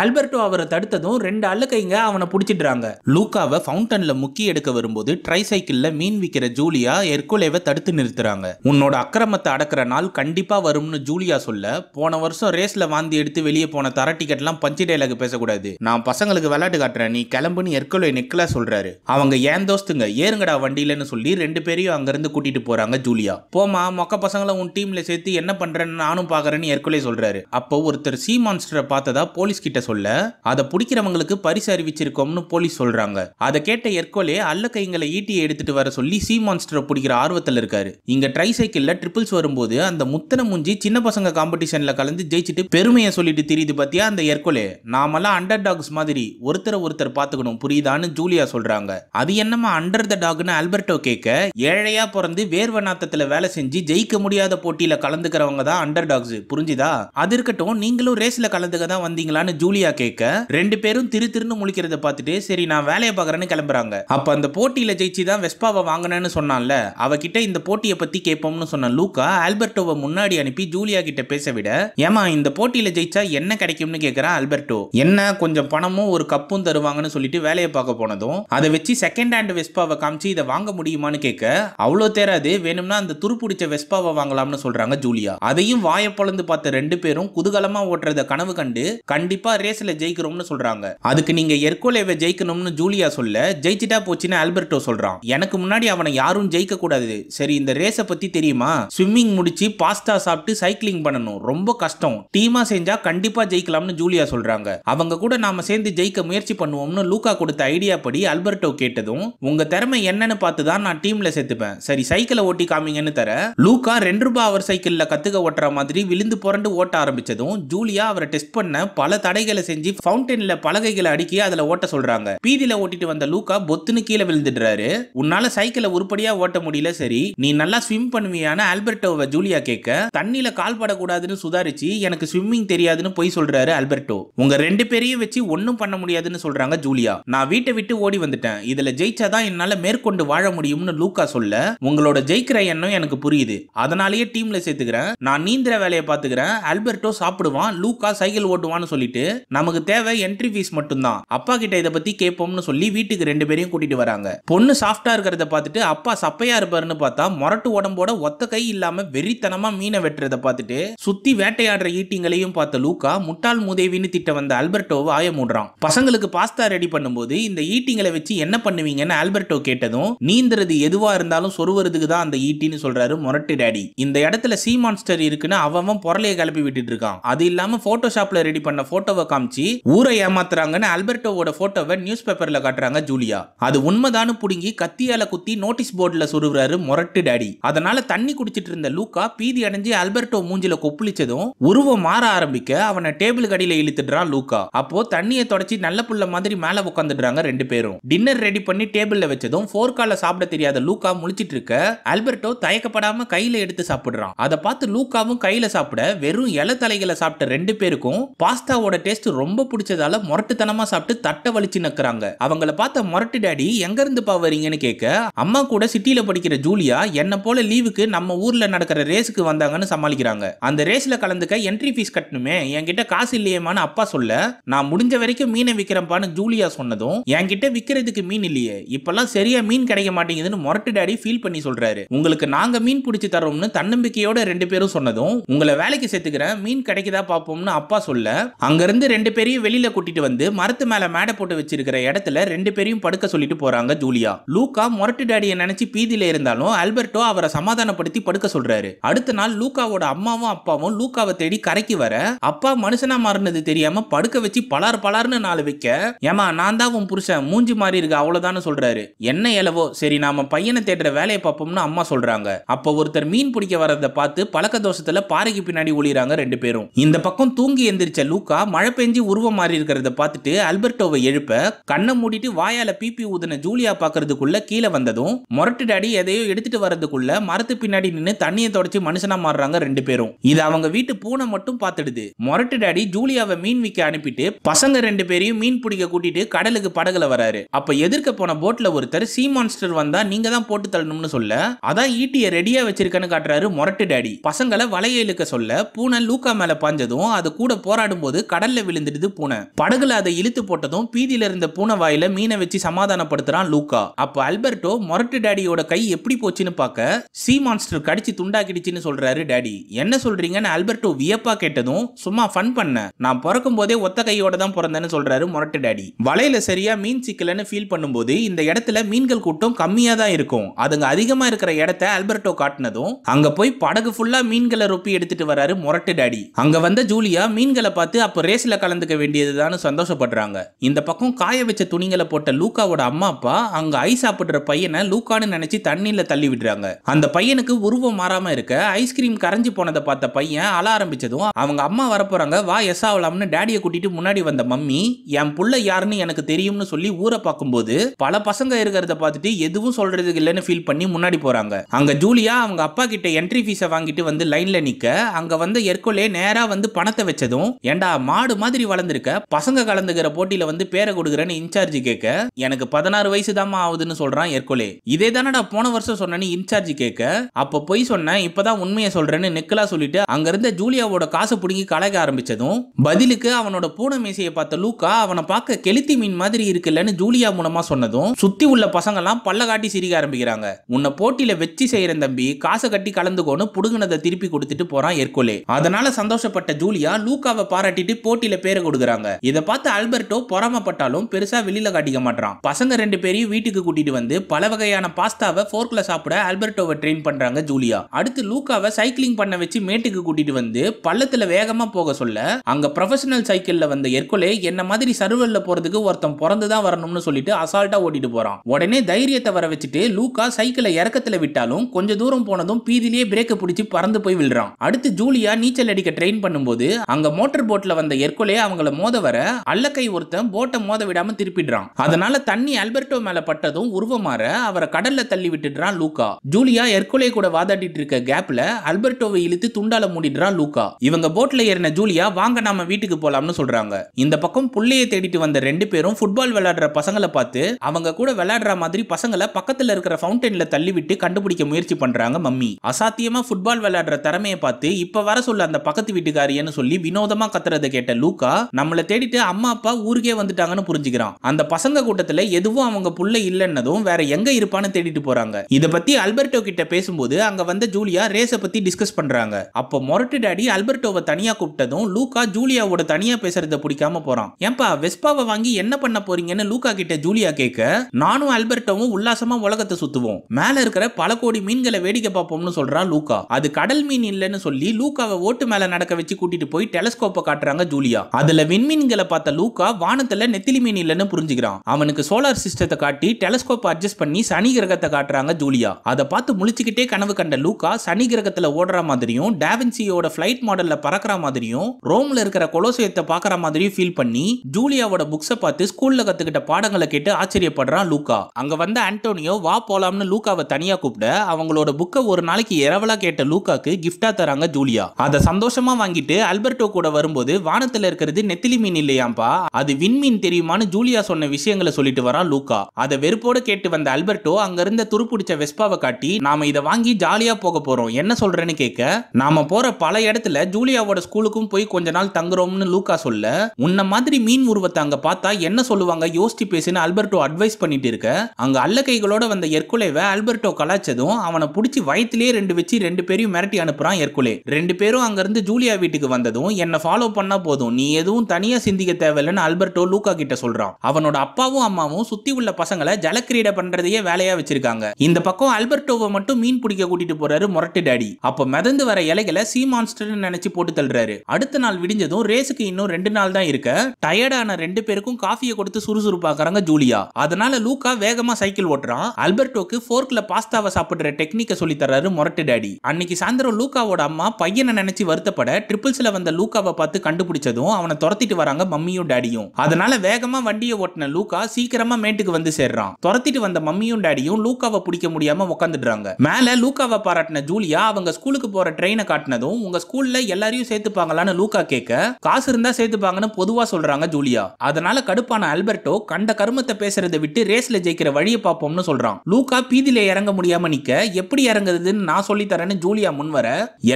ஆல்பர்டோ அவரை தடுத்ததும் ரெண்டு அல்லக்கைங்க அவனை பிடிச்சிடுறாங்க. லூக்காவை ஃபவுண்டன்ல முக்கி எடுக்க வரும்போது ட்ரை சைக்கிள்ல மீன் விற்கிற ஜூலியா எர்குலேவை தடுத்து நிறுத்துறாங்க. உன்னோட அக்கிரமத்தை அடக்கிற நாள் கண்டிப்பா வரும்னு ஜூலியா சொல்ல போன வருஷம் ரேஸ்ல வாந்தி எடுத்து வெளியே போன தர டிக்கெட்லாம் பஞ்சு டைலாக் பேசக்கூடாது. நான் பசங்களுக்கு விளையாட்டு காட்டுறேன் நீ கிளம்புன்னு எர்குலே நிக்கலா சொல்றாரு. அவங்க ஏன் தோஸ்துங்க? ஏறுங்கடா வண்டியிலன்னு சொல்லி ரெண்டு பேரையும் அங்கிருந்து கூட்டிட்டு போறாங்க ஜூலியா. போமா மொக்க பசங்களை உன் டீம்ல சேர்த்து என்ன பண்றேன்னு நானும் பாக்குறேன்னு எர்குலே சொல்றாரு. அப்போ ஒருத்தர் சி மான்ஸ்டரை பார்த்ததா போலீஸ் கிட்ட சொல்ல அதை பிடிக்கிறவங்களுக்கு பரிசு அறிவிச்சிருக்கோம்னு போலீஸ் சொல்றாங்க. அதை கேட்ட எர்கோலே அல்ல கைங்களை ஈட்டியை எடுத்துட்டு வர சொல்லி சி மான்ஸ்டரை பிடிக்கிற ஆர்வத்தில் இருக்காரு. இங்க ட்ரை சைக்கிள்ல ட்ரிபிள்ஸ் வரும்போது அந்த முத்தனை முஞ்சி சின்ன பசங்க காம்படிஷன்ல கலந்து ஜெயிச்சுட்டு பெருமையை சொல்லிட்டு தெரியுது பார்த்தியா அந்த எர்கோலே நாமெல்லாம் அண்டர் டாக்ஸ் மாதிரி ஒருத்தரை ஒருத்தர் பார்த்துக்கணும். புரியுதான்னு ஜூலியா சொல்றாங்க. அது என்னமா அண்டர் த டாக்னு ஆல்பர்டோ கேட்க ஏழையா பிறந்து வேர்வ நாத்தத்துல வேலை செஞ்சு ஜெயிக்க முடியாத போட்டியில கலந்துக்கிறவங்க தான் அண்டர் டாக்ஸ் புரிஞ்சுதா? அது இருக்கட்டும் நீங்களும் ரேஸ்ல கலந்துக்க தான் வந்தீங்களான்னு ஜூலியா கேட்க ரெண்டு பேரும் திரு திருன்னு முழிக்கிறத பார்த்துட்டு சரி நான் வேலையை பார்க்கறேன்னு கிளம்புறாங்க. அப்ப அந்த போட்டியில ஜெயிச்சு தான் வெஸ்பாவை வாங்கினேன்னு சொன்னான்ல அவகிட்ட இந்த போட்டியை பத்தி கேட்போம்னு சொன்ன லூக்கா ஆல்பர்டோவை முன்னாடி அனுப்பி ஜூலியா கிட்ட பேச விட ஏமா இந்த போட்டியில ஜெயிச்ச என்ன கிடைக்கும்னு கேட்கிறான் அல்பர்டோ என்ன கொஞ்சம் பணமும் ஒரு கப்பும் தருவாங்கன்னு சொல்லிட்டு வேலையை பார்க்க போனதும் அதை வச்சு செகண்ட் ஹேண்ட் வெஸ்பாவை காமிச்சு இதை வாங்க முடியுமான்னு கேட்க அவ்வளோ தேராது வேணும்னா அந்த துருப்பிடிச்ச வெஸ்பாவை வாங்கலாம்னு சொல்றாங்க ஜூலியா. அதையும் வாயை பொளந்து பார்த்த ரெண்டு பேரும் குதூகலமா ஓட்டுறத கனவு கண்டு கண்டிப்பா ரேஸ்ல ஜெயிக்கிறோம்னு சொல்றாங்க. அதுக்கு நீங்க எர்கோலேவை ஜெயிக்கணும்னு ஜூலியா சொல்ல ஜெயிச்சிட்டா போச்சுன்னு ஆல்பர்டோ சொல்றான். எனக்கு முன்னாடி அவனை யாரும் ஜெயிக்க கூடாது சரி இந்த ரேஸை பத்தி தெரியுமா? ஸ்விம்மிங் முடிச்சு பாஸ்தா சாப்பிட்டு சைக்கிளிங் பண்ணணும். ரொம்ப கஷ்டம். டீமா செஞ்சா கண்டிப்பா ஜெயிக்கலாம்னு ஜூலியா சொல்றாங்க. அவங்க கூட நாம சேர்ந்து ஜெயிக்க முயற்சி பண்ணுவோம்னு லூக்கா கொடுத்த ஐடியா படி அல்பர்டோ கேட்டதும் உங்க திறமை என்னன்னு பார்த்து தான் நான் டீம்ல சேர்த்துப்பேன். சரி சைக்கிளை ஓட்டி காமிங்கன்னு தர. லூக்கா ரெண்டு ரூபாய் அவர் சைக்கிள்ல கத்துக்க ஓட்டுற மாதிரி விழுந்து புரண்டு ஓட்ட ஆரம்பிச்சதும் ஜூலியா அவரை டெஸ்ட் பண்ண பல தடைகளை செஞ்சு ஃபவுண்டன்ல பலகைகளை அடுக்கி அதுல ஓட்ட சொல்றாங்க. பீதியில ஓட்டிட்டு வந்த லூக்கா பொத்துன்னு கீழே விழுந்துடுறாரு. உன்னால சைக்கிளை உருப்படியா ஓட்ட முடியல சரி. நீ நல்லா ஸ்விம் பண்ணுவியான ஆல்பர்டோவை ஜூலியா கேட்க தண்ணியில கால் படக்கூடாதுன்னு சுதாரிச்சு எனக்கு ஸ்விம்மிங் தெரியாது. முடியாதுன்னு போய் சொல்றாரு அல்பர்டோ. உங்க ரெண்டு பேரையும் வச்சு ஒன்னும் பண்ண முடியாதுன்னு சொல்றாங்க ஜூலியா. நான் வீட்டை விட்டு ஓடி வந்துட்டேன். இதுல ஜெயிச்சாதான் என்னால மேற்கொண்டு வாழ முடியும்னு லூக்கா சொல்ல உங்களோட ஜெயிக்கிற எண்ணம் எனக்கு புரியுது. அதனாலேயே டீம்ல சேர்த்துக்கிறேன். நான் நீந்திர வேலையை பாத்துக்கிறேன் அல்பர்டோ சாப்பிடுவான் லூக்கா சைக்கிள் ஓட்டுவான்னு சொல்லிட்டு. நமக்கு தேவை என்ட்ரி ஃபீஸ் மட்டும்தான். அப்பா கிட்ட இதை பத்தி கேட்போம்னு சொல்லி வீட்டுக்கு ரெண்டு பேரையும் கூட்டிட்டு வராங்க. பொண்ணு சாஃப்டா இருக்கிறத பார்த்துட்டு அப்பா சப்பையா இருப்பாருன்னு பார்த்தா மொரட்டு உடம்போட ஒத்த கை இல்லாம வெறித்தனமா மீனை வெட்டுறத பார்த்துட்டு சுத்தி வேட்டையாடுற ஈட்டிங்களையும் பார்த்த லூக்கா முட்டாள் மூதேவின்னு திட்ட வந்த ஆல்பர்ட்டோவை ஆய மூடுறான். பசங்களுக்கு பாஸ்தா ரெடி பண்ணும்போது இந்த ஈட்டிங்களை வச்சு என்ன பண்ணுவீங்கன்னு ஆல்பர்டோ கேட்டதும் நீந்துறது எதுவா இருந்தாலும் சொருவறதுக்கு தான் அந்த ஈட்டின்னு சொல்றாரு மொரட்டு டேடி இந்த இடத்துல சி மான்ஸ்டர் இருக்குன்னு அவன் பொருளைய கிளப்பி விட்டுட்டு இருக்கான். அது இல்லாம போட்டோஷாப்ல ரெடி பண்ண போட்டோவை காமிச்சு ஊரை ஏமாத்துறாங்கன்னு ஆல்பர்ட்டோவோட போட்டோவை நியூஸ் பேப்பர்ல காட்டுறாங்க ஜூலியா. அது உண்மைதான்னு புடுங்கி கத்தியால குத்தி நோட்டீஸ் போர்டுல சொருகிறாரு மொரட்டு டேடி அதனால தண்ணி குடிச்சிட்டு இருந்த லூக்கா பீதி அடைஞ்சு ஆல்பர்ட்டோ மூஞ்சில கொப்புளிச்சதும் உருவம் மாற ஆரம்பிக்க அவனை டேபிள் கடியில இழுத்துடுறான் லூக்கா அப்போ தண்ணியை தொடச்சி நல்ல புள்ள மாதிரி மேல உட்காந்துடுறாங்க ரெண்டு பேரும். டின்னர் ரெடி பண்ணி டேபிள்ல வச்சதும் ஃபோர்கால சாப்பிட தெரியாத லூக்கா முழிச்சிட்டு இருக்க ஆல்பர்டோ தயக்கப்படாம கையில எடுத்து சாப்பிடுறான். அதை பார்த்து லூக்காவும் கையில சாப்பிட வெறும் இலை தலைகளை சாப்பிட்ட ரெண்டு பேருக்கும் பாஸ்தாவோட டேஸ்ட் ரொம்ப பிடிச்சதால முரட்டுத்தனமா சாப்பிட்டு தட்டை வலிச்சு நிக்கிறாங்க. அவங்கள பார்த்த முரட்டு டேடி எங்க இருந்து பா வரீங்கன்னு கேட்க அம்மா கூட சிட்டில படிக்கிற ஜூலியா என்ன போல லீவுக்கு நம்ம ஊர்ல நடக்கிற ரேஸுக்கு வந்தாங்கன்னு சமாளிக்கிறாங்க. அந்த ரேஸ்ல கலந்துக்க என்ட்ரி ஃபீஸ் கட்டணுமே என்கிட்ட காசு இல்லையேமான்னு அப்பா சொல்ல நான் முடிஞ்ச வரைக்கும் மீனை விக்கிறப்பான்னு ஜூலியா சொன்னதும் என்கிட்ட விக்கிறதுக்கு மீன் இல்லையே இப்பெல்லாம் சரியா மீன் கிடைக்க மாட்டேங்குதுன்னு மொரட்டு டாடி ஃபீல் பண்ணி சொல்றாரு. உங்களுக்கு நாங்க மீன் பிடிச்சி தரோம்னு தன்னம்பிக்கையோட ரெண்டு பேரும் சொன்னதும் உங்களை வேலைக்கு சேர்த்துக்கிறேன் மீன் கிடைக்குதா பார்ப்போம்னு அப்பா சொல்ல அங்கிருந்து ரெண்டு பேரையும் வெளியில கூட்டிட்டு வந்து மரத்து மேல மேடை போட்டு வச்சிருக்கிற இடத்துல ரெண்டு பேரையும் படுக்க சொல்லிட்டு போறாங்க ஜூலியா. லூக்கா மொரட்டு டாடியை நினைச்சு பீதியில இருந்தாலும் ஆல்பர்டோ அவரை சமாதானப்படுத்தி படுக்க சொல்றாரு. அடுத்த நாள் லூக்காவோட அம்மாவும் அப்பாவும் லூக்காவை தேடி கரைக்கு வர அப்பா மனுஷனா மாறினது தெரியாம படுக்க வச்சு பலார் பலார்னு நாலு வைக்க ஏமா நான் தான் உன் புருஷன் மூஞ்சி மாறி இருக்கு அவ்வளவுதான்னு சொல்றாரு. என்ன எலவோ சரி நாம பையனை தேடுற வேலையை பார்ப்போம்னு அம்மா சொல்றாங்க. அப்ப ஒருத்தர் மீன் பிடிக்க வரதை பார்த்து பழக்க தோஷத்துல பாறைக்கு பின்னாடி ஒளிறாங்க ரெண்டு பேரும். இந்த பக்கம் தூங்கி எந்திரிச்ச லூக்கா மழை பெஞ்சு உருவம் மாறி இருக்கிறத பார்த்துட்டு அல்பர்டோவை எழுப்ப கண்ணை மூடிட்டு வாயால பிபி ஊதுன ஜூலியா பாக்குறதுக்குள்ள கீழே வந்ததும் மொரட்டு டாடி எதையோ எடுத்துட்டு வர்றதுக்குள்ள மரத்து பின்னாடி நின்று தண்ணியை தொடச்சு மனுஷனா மாறுறாங்க ரெண்டு பேரும். இது அவங்க வீட்டு பூனை மட்டும் பார்த்துடுது. மொரட்டு டாடி ஜூலியாவை மீன் விக்க அனுப்பிட்டு பசங்க ரெண்டு பேரையும் மீன் பிடிக்க கூட்டிட்டு கடலுக்கு படகுல வராரு. அப்ப எதிர்க்க போன போட்ல ஒருத்தர் சீ மான்ஸ்டர் வந்தா நீங்க தான் போட்டு தள்ளணும்னு சொல்ல அதான் ஈட்டிய ரெடியா வச்சிருக்கேன்னு காட்டுறாரு மொரட்டு டாடி. பசங்களை வலைய இழுக்க சொல்ல பூனை லூக்கா மேல பாஞ்சதும் அது கூட போராடும் போது கடல்ல விழுந்துடுது பூனை. படகுல அதை இழுத்து போட்டதும் பீதியில இருந்த பூனை வாயில மீனை வச்சு சமாதானப்படுத்துறான் லூக்கா. அப்ப அல்பர்டோ மொரட்டு டாடியோட கை எப்படி போச்சுன்னு பார்க்க சீ மான்ஸ்டர் கடிச்சு துண்டாக்கிடுச்சுன்னு சொல்றாரு டாடி. என்ன சொல்றீங்கன்னு அல்பர்டோ வியப்பா கேட்டதும் சும்மா ஃபன் பண்ண. நான் பிறக்கும் போதே ஒத்த கையோட தான் பிறந்தேன்னு சொல்றாரு முரட்டு டேடி. வலையில சரியா மீன் சிக்கலன்னு ஃபீல் பண்ணும்போது இந்த இடத்துல மீன்கள் கூட்டம் கம்மியா தான் இருக்கும். அதுங்க அதிகமா இருக்கிற இடத்த ஆல்பர்டோ காட்டினதும் அங்க போய் படகு ஃபுல்லா மீன்களை ரொப்பி எடுத்துட்டு வராரு முரட்டு டேடி. அங்க வந்த ஜூலியா மீன்களை பார்த்து அப்ப ரேஸ்ல கலந்துக்க வேண்டியதுதான் சந்தோஷப்படுறாங்க. இந்த பக்கம் காய வச்ச துணிகளை போட்ட லூக்காவோட அம்மா அப்பா அங்க ஐ சாப்பிடுற பையனை லூக்கான்னு நினைச்சு தண்ணியில தள்ளி விடுறாங்க. அந்த பையனுக்கு உருவம் மாறாம இருக்க ஐஸ்கிரீம் கரைஞ்சு போனதை பார்த்த பையன் அழ ஆரம்பிச்சதும் அவங்க அம்மா வரப்போகிறாங்க வா எஸ் ஆகலாம்னு டேடியை கூட்டிட்டு முன்னாடி வந்த மம்மி என் புள்ள யாருன்னு எனக்கு தெரியும்னு சொல்லி ஊரை பார்க்கும்போது பல பசங்க இருக்கிறத பார்த்துட்டு எதுவும் சொல்றதுக்கு இல்லைன்னு ஃபீல் பண்ணி முன்னாடி போறாங்க. அங்க ஜூலியா அவங்க அப்பா கிட்ட என்ட்ரி ஃபீஸை வாங்கிட்டு வந்து லைன்ல நிக்க அங்க வந்த எற்கொலே நேரா வந்து பணத்தை வச்சதும் ஏண்டா மாடு மாதிரி வளர்ந்துருக்க? பசங்க கலந்துக்கிற போட்டியில வந்து பேரை கொடுக்குறேன்னு இன்சார்ஜ் கேட்க எனக்கு பதினாறு வயசு தாமா ஆகுதுன்னு சொல்றான் எற்கொலே இதே தானடா போன வருஷம் சொன்னேன்னு இன்சார்ஜ் கேட்க அப்ப போய் சொன்னேன் இப்பதான் உண்மையை சொல்றேன்னு நெக்கலா சொல்லிட்டு அங்க இருந்த ஜூலியாவோட காசை பிடுங்கி கலைக்க ஆரம்பிச்சதும் பதிலுக்கு அவனோட பூனை மீசையை பார்த்த லூக்கா அவனை பார்க்க கெளுத்தி மீன் மாதிரி இருக்குல்லன்னு ஜூலியா மூலமா சொன்னதும் சுத்தி உள்ள பசங்கெல்லாம் பல்ல காட்டி சிரிக்க ஆரம்பிக்கிறாங்க. உன்னை போட்டியில வெச்சு செய்யற தம்பி காசை கட்டி கலந்துக்கோன்னு புடுங்கினதை திருப்பி கொடுத்துட்டு போறான் எர்கோலே அதனால சந்தோஷப்பட்ட ஜூலியா லூக்காவை பாராட்டிட்டு போட்டியில பேரை கொடுக்குறாங்க. இதை பார்த்து ஆல்பர்டோ பொறாமப்பட்டாலும் பெருசா வெளியில காட்டிக்க மாட்டான் பசங்க ரெண்டு பேரையும் வீட்டுக்கு கூட்டிட்டு வந்து பல வகையான பாஸ்தாவை ஃபோர்க்ல சாப்பிட ஆல்பர்டோவை ட்ரெயின் பண்றாங்க ஜூலியா. அடுத்து லூக்காவை சைக்கிளிங் பண்ண வச்சு மேட்டுக்கு கூட்டிட்டு வந்து பள்ளத்துல வேகமா போக சொல்ல அங்க ப்ரொஃபஷனல் சைக்கிள்ல வந்த எர்கொலே என்ன மாதிரி சர்வல்ல போறதுக்கு ஒருத்தன் பிறந்து தான் வரணும்னு சொல்லிட்டு அசால்ட்டா ஓட்டிட்டு போறான். உடனே தைரியத்தை வர வச்சுட்டு லூக்கா சைக்கிளை இறக்கத்துல விட்டாலும் கொஞ்ச தூரம் போனதும் பீதிலேயே பிரேக்க பிடிச்சி பறந்து போய் விழுறான். அடுத்து ஜூலியா நீச்சல் அடிக்க ட்ரெயின் பண்ணும்போது அங்க மோட்டர் போட்ல வந்த எர்கொலே அவங்கள மோத வர அல்லக்கை ஒருத்தன் போட்டை மோத விடாம திருப்பிடுறான். அதனால தண்ணி ஆல்பர்டோ மேல பட்டதும் உருவமாற அவரை கடல்ல தள்ளி விட்டுடுறான் லூக்கா ஜூலியா எர்கொலே கூட வாதாடிட்டு இருக்க கேப்ல ஆல்பர்டோவை இழுத்து துண்டால மூடிடுறான் லூக்கா இவங்க போட்ல ஏறின கட்டின ஜூலியா வாங்க நாம வீட்டுக்கு போலாம்னு சொல்றாங்க. இந்த பக்கம் புள்ளைய தேடிட்டு வந்த ரெண்டு பேரும் ஃபுட்பால் விளையாடுற பசங்களை பார்த்து அவங்க கூட விளையாடுற மாதிரி பசங்களை பக்கத்துல இருக்கிற ஃபவுண்டன்ல தள்ளி விட்டு கண்டுபிடிக்க முயற்சி பண்றாங்க மம்மி. அசாத்தியமா ஃபுட்பால் விளையாடுற திறமையை பார்த்து இப்ப வர சொல்ல அந்த பக்கத்து வீட்டுக்காரியன்னு சொல்லி வினோதமா கத்துறதை கேட்ட லூக்கா நம்மள தேடிட்டு அம்மா அப்பா ஊருக்கே வந்துட்டாங்கன்னு புரிஞ்சுக்கிறான். அந்த பசங்க கூட்டத்துல எதுவும் அவங்க புள்ள இல்லைன்னதும் வேற எங்க இருப்பான்னு தேடிட்டு போறாங்க. இத பத்தி அல்பர்டோ கிட்ட பேசும்போது அங்க வந்த ஜூலியா ரேஸ பத்தி டிஸ்கஸ் பண்றாங்க. அப்போ மொரட்டு டாடி அல்பர்டோவை தனியா கூப்பிட்டதும் லூக்கா ஜூலியாவோட தனியா பேசுறத பிடிக்காம போறான். ஏன்பா வெஸ்பாவை வாங்கி என்ன பண்ண போறீங்கன்னு லூக்கா கிட்ட ஜூலியா கேட்க நானும் அல்பர்ட்டோவும் உல்லாசமா உலகத்தை சுத்துவோம். மேல இருக்கிற பல கோடி மீன்களை வேடிக்கை பார்ப்போம்னு சொல்றான் லூக்கா அது கடல் மீன் இல்லைன்னு சொல்லி லூக்காவை ஓட்டு மேல நடக்க வச்சு கூட்டிட்டு போய் டெலஸ்கோப்பை காட்டுறாங்க ஜூலியா. அதுல விண்மீன்களை பார்த்த லூக்கா வானத்துல நெத்திலி மீன் இல்லைன்னு புரிஞ்சுக்கிறான். அவனுக்கு சோலார் சிஸ்டத்தை காட்டி டெலஸ்கோப் அட்ஜஸ்ட் பண்ணி சனி கிரகத்தை காட்டுறாங்க ஜூலியா. அதை பார்த்து முழிச்சுக்கிட்டே கனவு கண்ட லூக்கா சனி கிரகத்துல ஓடுற மாதிரியும் டேவின்சியோட பிளைட் மாடல்ல பறக்கிற மாதிரியும் ரோம்ல இருக்கிற கொலோசியத்தை பாக்குற மாதிரியும் ஃபீல் பண்ணி ஜூலியாவோட புக்ஸை பார்த்து ஸ்கூல்ல கத்துக்கிட்ட பாடங்களை கேட்டு ஆச்சரியப்படுறான் லூக்கா அங்க வந்த ஆண்டோனியோ வா போலாம்னு லூக்காவை தனியா கூப்பிட அவங்களோட புக்கை ஒரு நாளைக்கு இரவலா கேட்ட லூக்காக்கு கிஃப்டா தராங்க ஜூலியா. அதை சந்தோஷமா வாங்கிட்டு அல்பர்டோ கூட வரும்போது வானத்துல இருக்கிறது நெத்திலி மீன் இல்லையாம்பா? அது விண்மீன் தெரியுமான்னு ஜூலியா சொன்ன விஷயங்களை சொல்லிட்டு வரான் லூக்கா அதை வெறுப்போட கேட்டு வந்த அல்பர்டோ அங்க இருந்த துருப்பிடிச்ச வெஸ்பாவை காட்டி நாம இதை வாங்கி ஜாலியா போக போறோம். என்ன சொல்றேன்னு கேட்க நாம போற பல இடத்துல ஜூலியாவோட ஸ்கூலுக்கு ஊருக்கும் போய் கொஞ்ச நாள் தங்குறோம்னு லூக்கா சொல்ல உன்ன மாதிரி மீன் உருவத்தை அங்க பார்த்தா என்ன சொல்லுவாங்க? யோசிச்சு பேசுன்னு அல்பர்டோ அட்வைஸ் பண்ணிட்டு இருக்க. அங்க அல்ல கைகளோட வந்த எர்குலேவை அல்பர்டோ கலாச்சதும் அவனை பிடிச்சி வயித்திலே ரெண்டு வச்சு ரெண்டு பேரையும் மிரட்டி அனுப்புறான் எர்குலே ரெண்டு பேரும் அங்கிருந்து ஜூலியா வீட்டுக்கு வந்ததும் என்ன ஃபாலோ பண்ணா போதும். நீ எதுவும் தனியா சிந்திக்க தேவையில்லைன்னு அல்பர்டோ லூக்கா கிட்ட சொல்றான். அவனோட அப்பாவும் அம்மாவும் சுத்தி உள்ள பசங்களை ஜலக்கிரீடை பண்றதையே வேலையா வச்சிருக்காங்க. இந்த பக்கம் அல்பர்டோவை மட்டும் மீன் பிடிக்க கூட்டிட்டு போறாரு மொரட்டு டேடி. அப்ப மிதந்து வர இலைகளை சீ மான்ஸ்டர்னு நினைச்சு போட்டு தள்ளுறாரு. அடுத்த நாள் விடிஞ்சதும் ரேஸுக்கு இன்னும் ரெண்டு நாள் தான் இருக்க. டயர்டான ரெண்டு பேருக்கும் காஃபியை கொடுத்து சுறுசுறுப்பாக்குறாங்க ஜூலியா. அதனால லூக்கா வேகமா சைக்கிள் ஓட்டுறான். அல்பர்டோக்கு ஃபோர்க்ல பாஸ்தாவை சாப்பிடுற டெக்னிக்கை சொல்லி தர்றாரு மொரட்டு டேடி. அன்னைக்கு சாயந்தரம் லூக்காவோட அம்மா பையனை நினைச்சு வருத்தப்பட ட்ரிபிள்ஸ்ல வந்த லூக்காவை பார்த்து கண்டுபிடிச்சதும் அவனை துரத்திட்டு வராங்க மம்மியும் டேடியும். அதனால வேகமா வண்டியை ஓட்டின லூக்கா சீக்கிரமா மேட்டுக்கு வந்து சேர்றான். துரத்திட்டு வந்த மம்மியும் டேடியும் லூக்காவை பிடிக்க முடியாம உட்காந்துடுறாங்க மேல லூக்காவை பாராட்டின ஜூலியா அவங்க ஸ்கூலுக்கு போற ட்ரெயினை காட்டினதும் உங்க ஸ்கூல்ல எல்லாரையும் சேர்த்து சேர்த்துப்பாங்களான்னு லூக்கா கேட்க காசு இருந்தா சேர்த்துப்பாங்கன்னு பொதுவா சொல்றாங்க ஜூலியா. அதனால கடுப்பான அல்பர்டோ கண்ட கருமத்தை பேசுறதை விட்டு ரேஸ்ல ஜெயிக்கிற வழியை பார்ப்போம்னு சொல்றான். லூக்கா பீதியில இறங்க முடியாம நிக்க எப்படி இறங்குறதுன்னு நான் சொல்லி தரேன்னு ஜூலியா முன்வர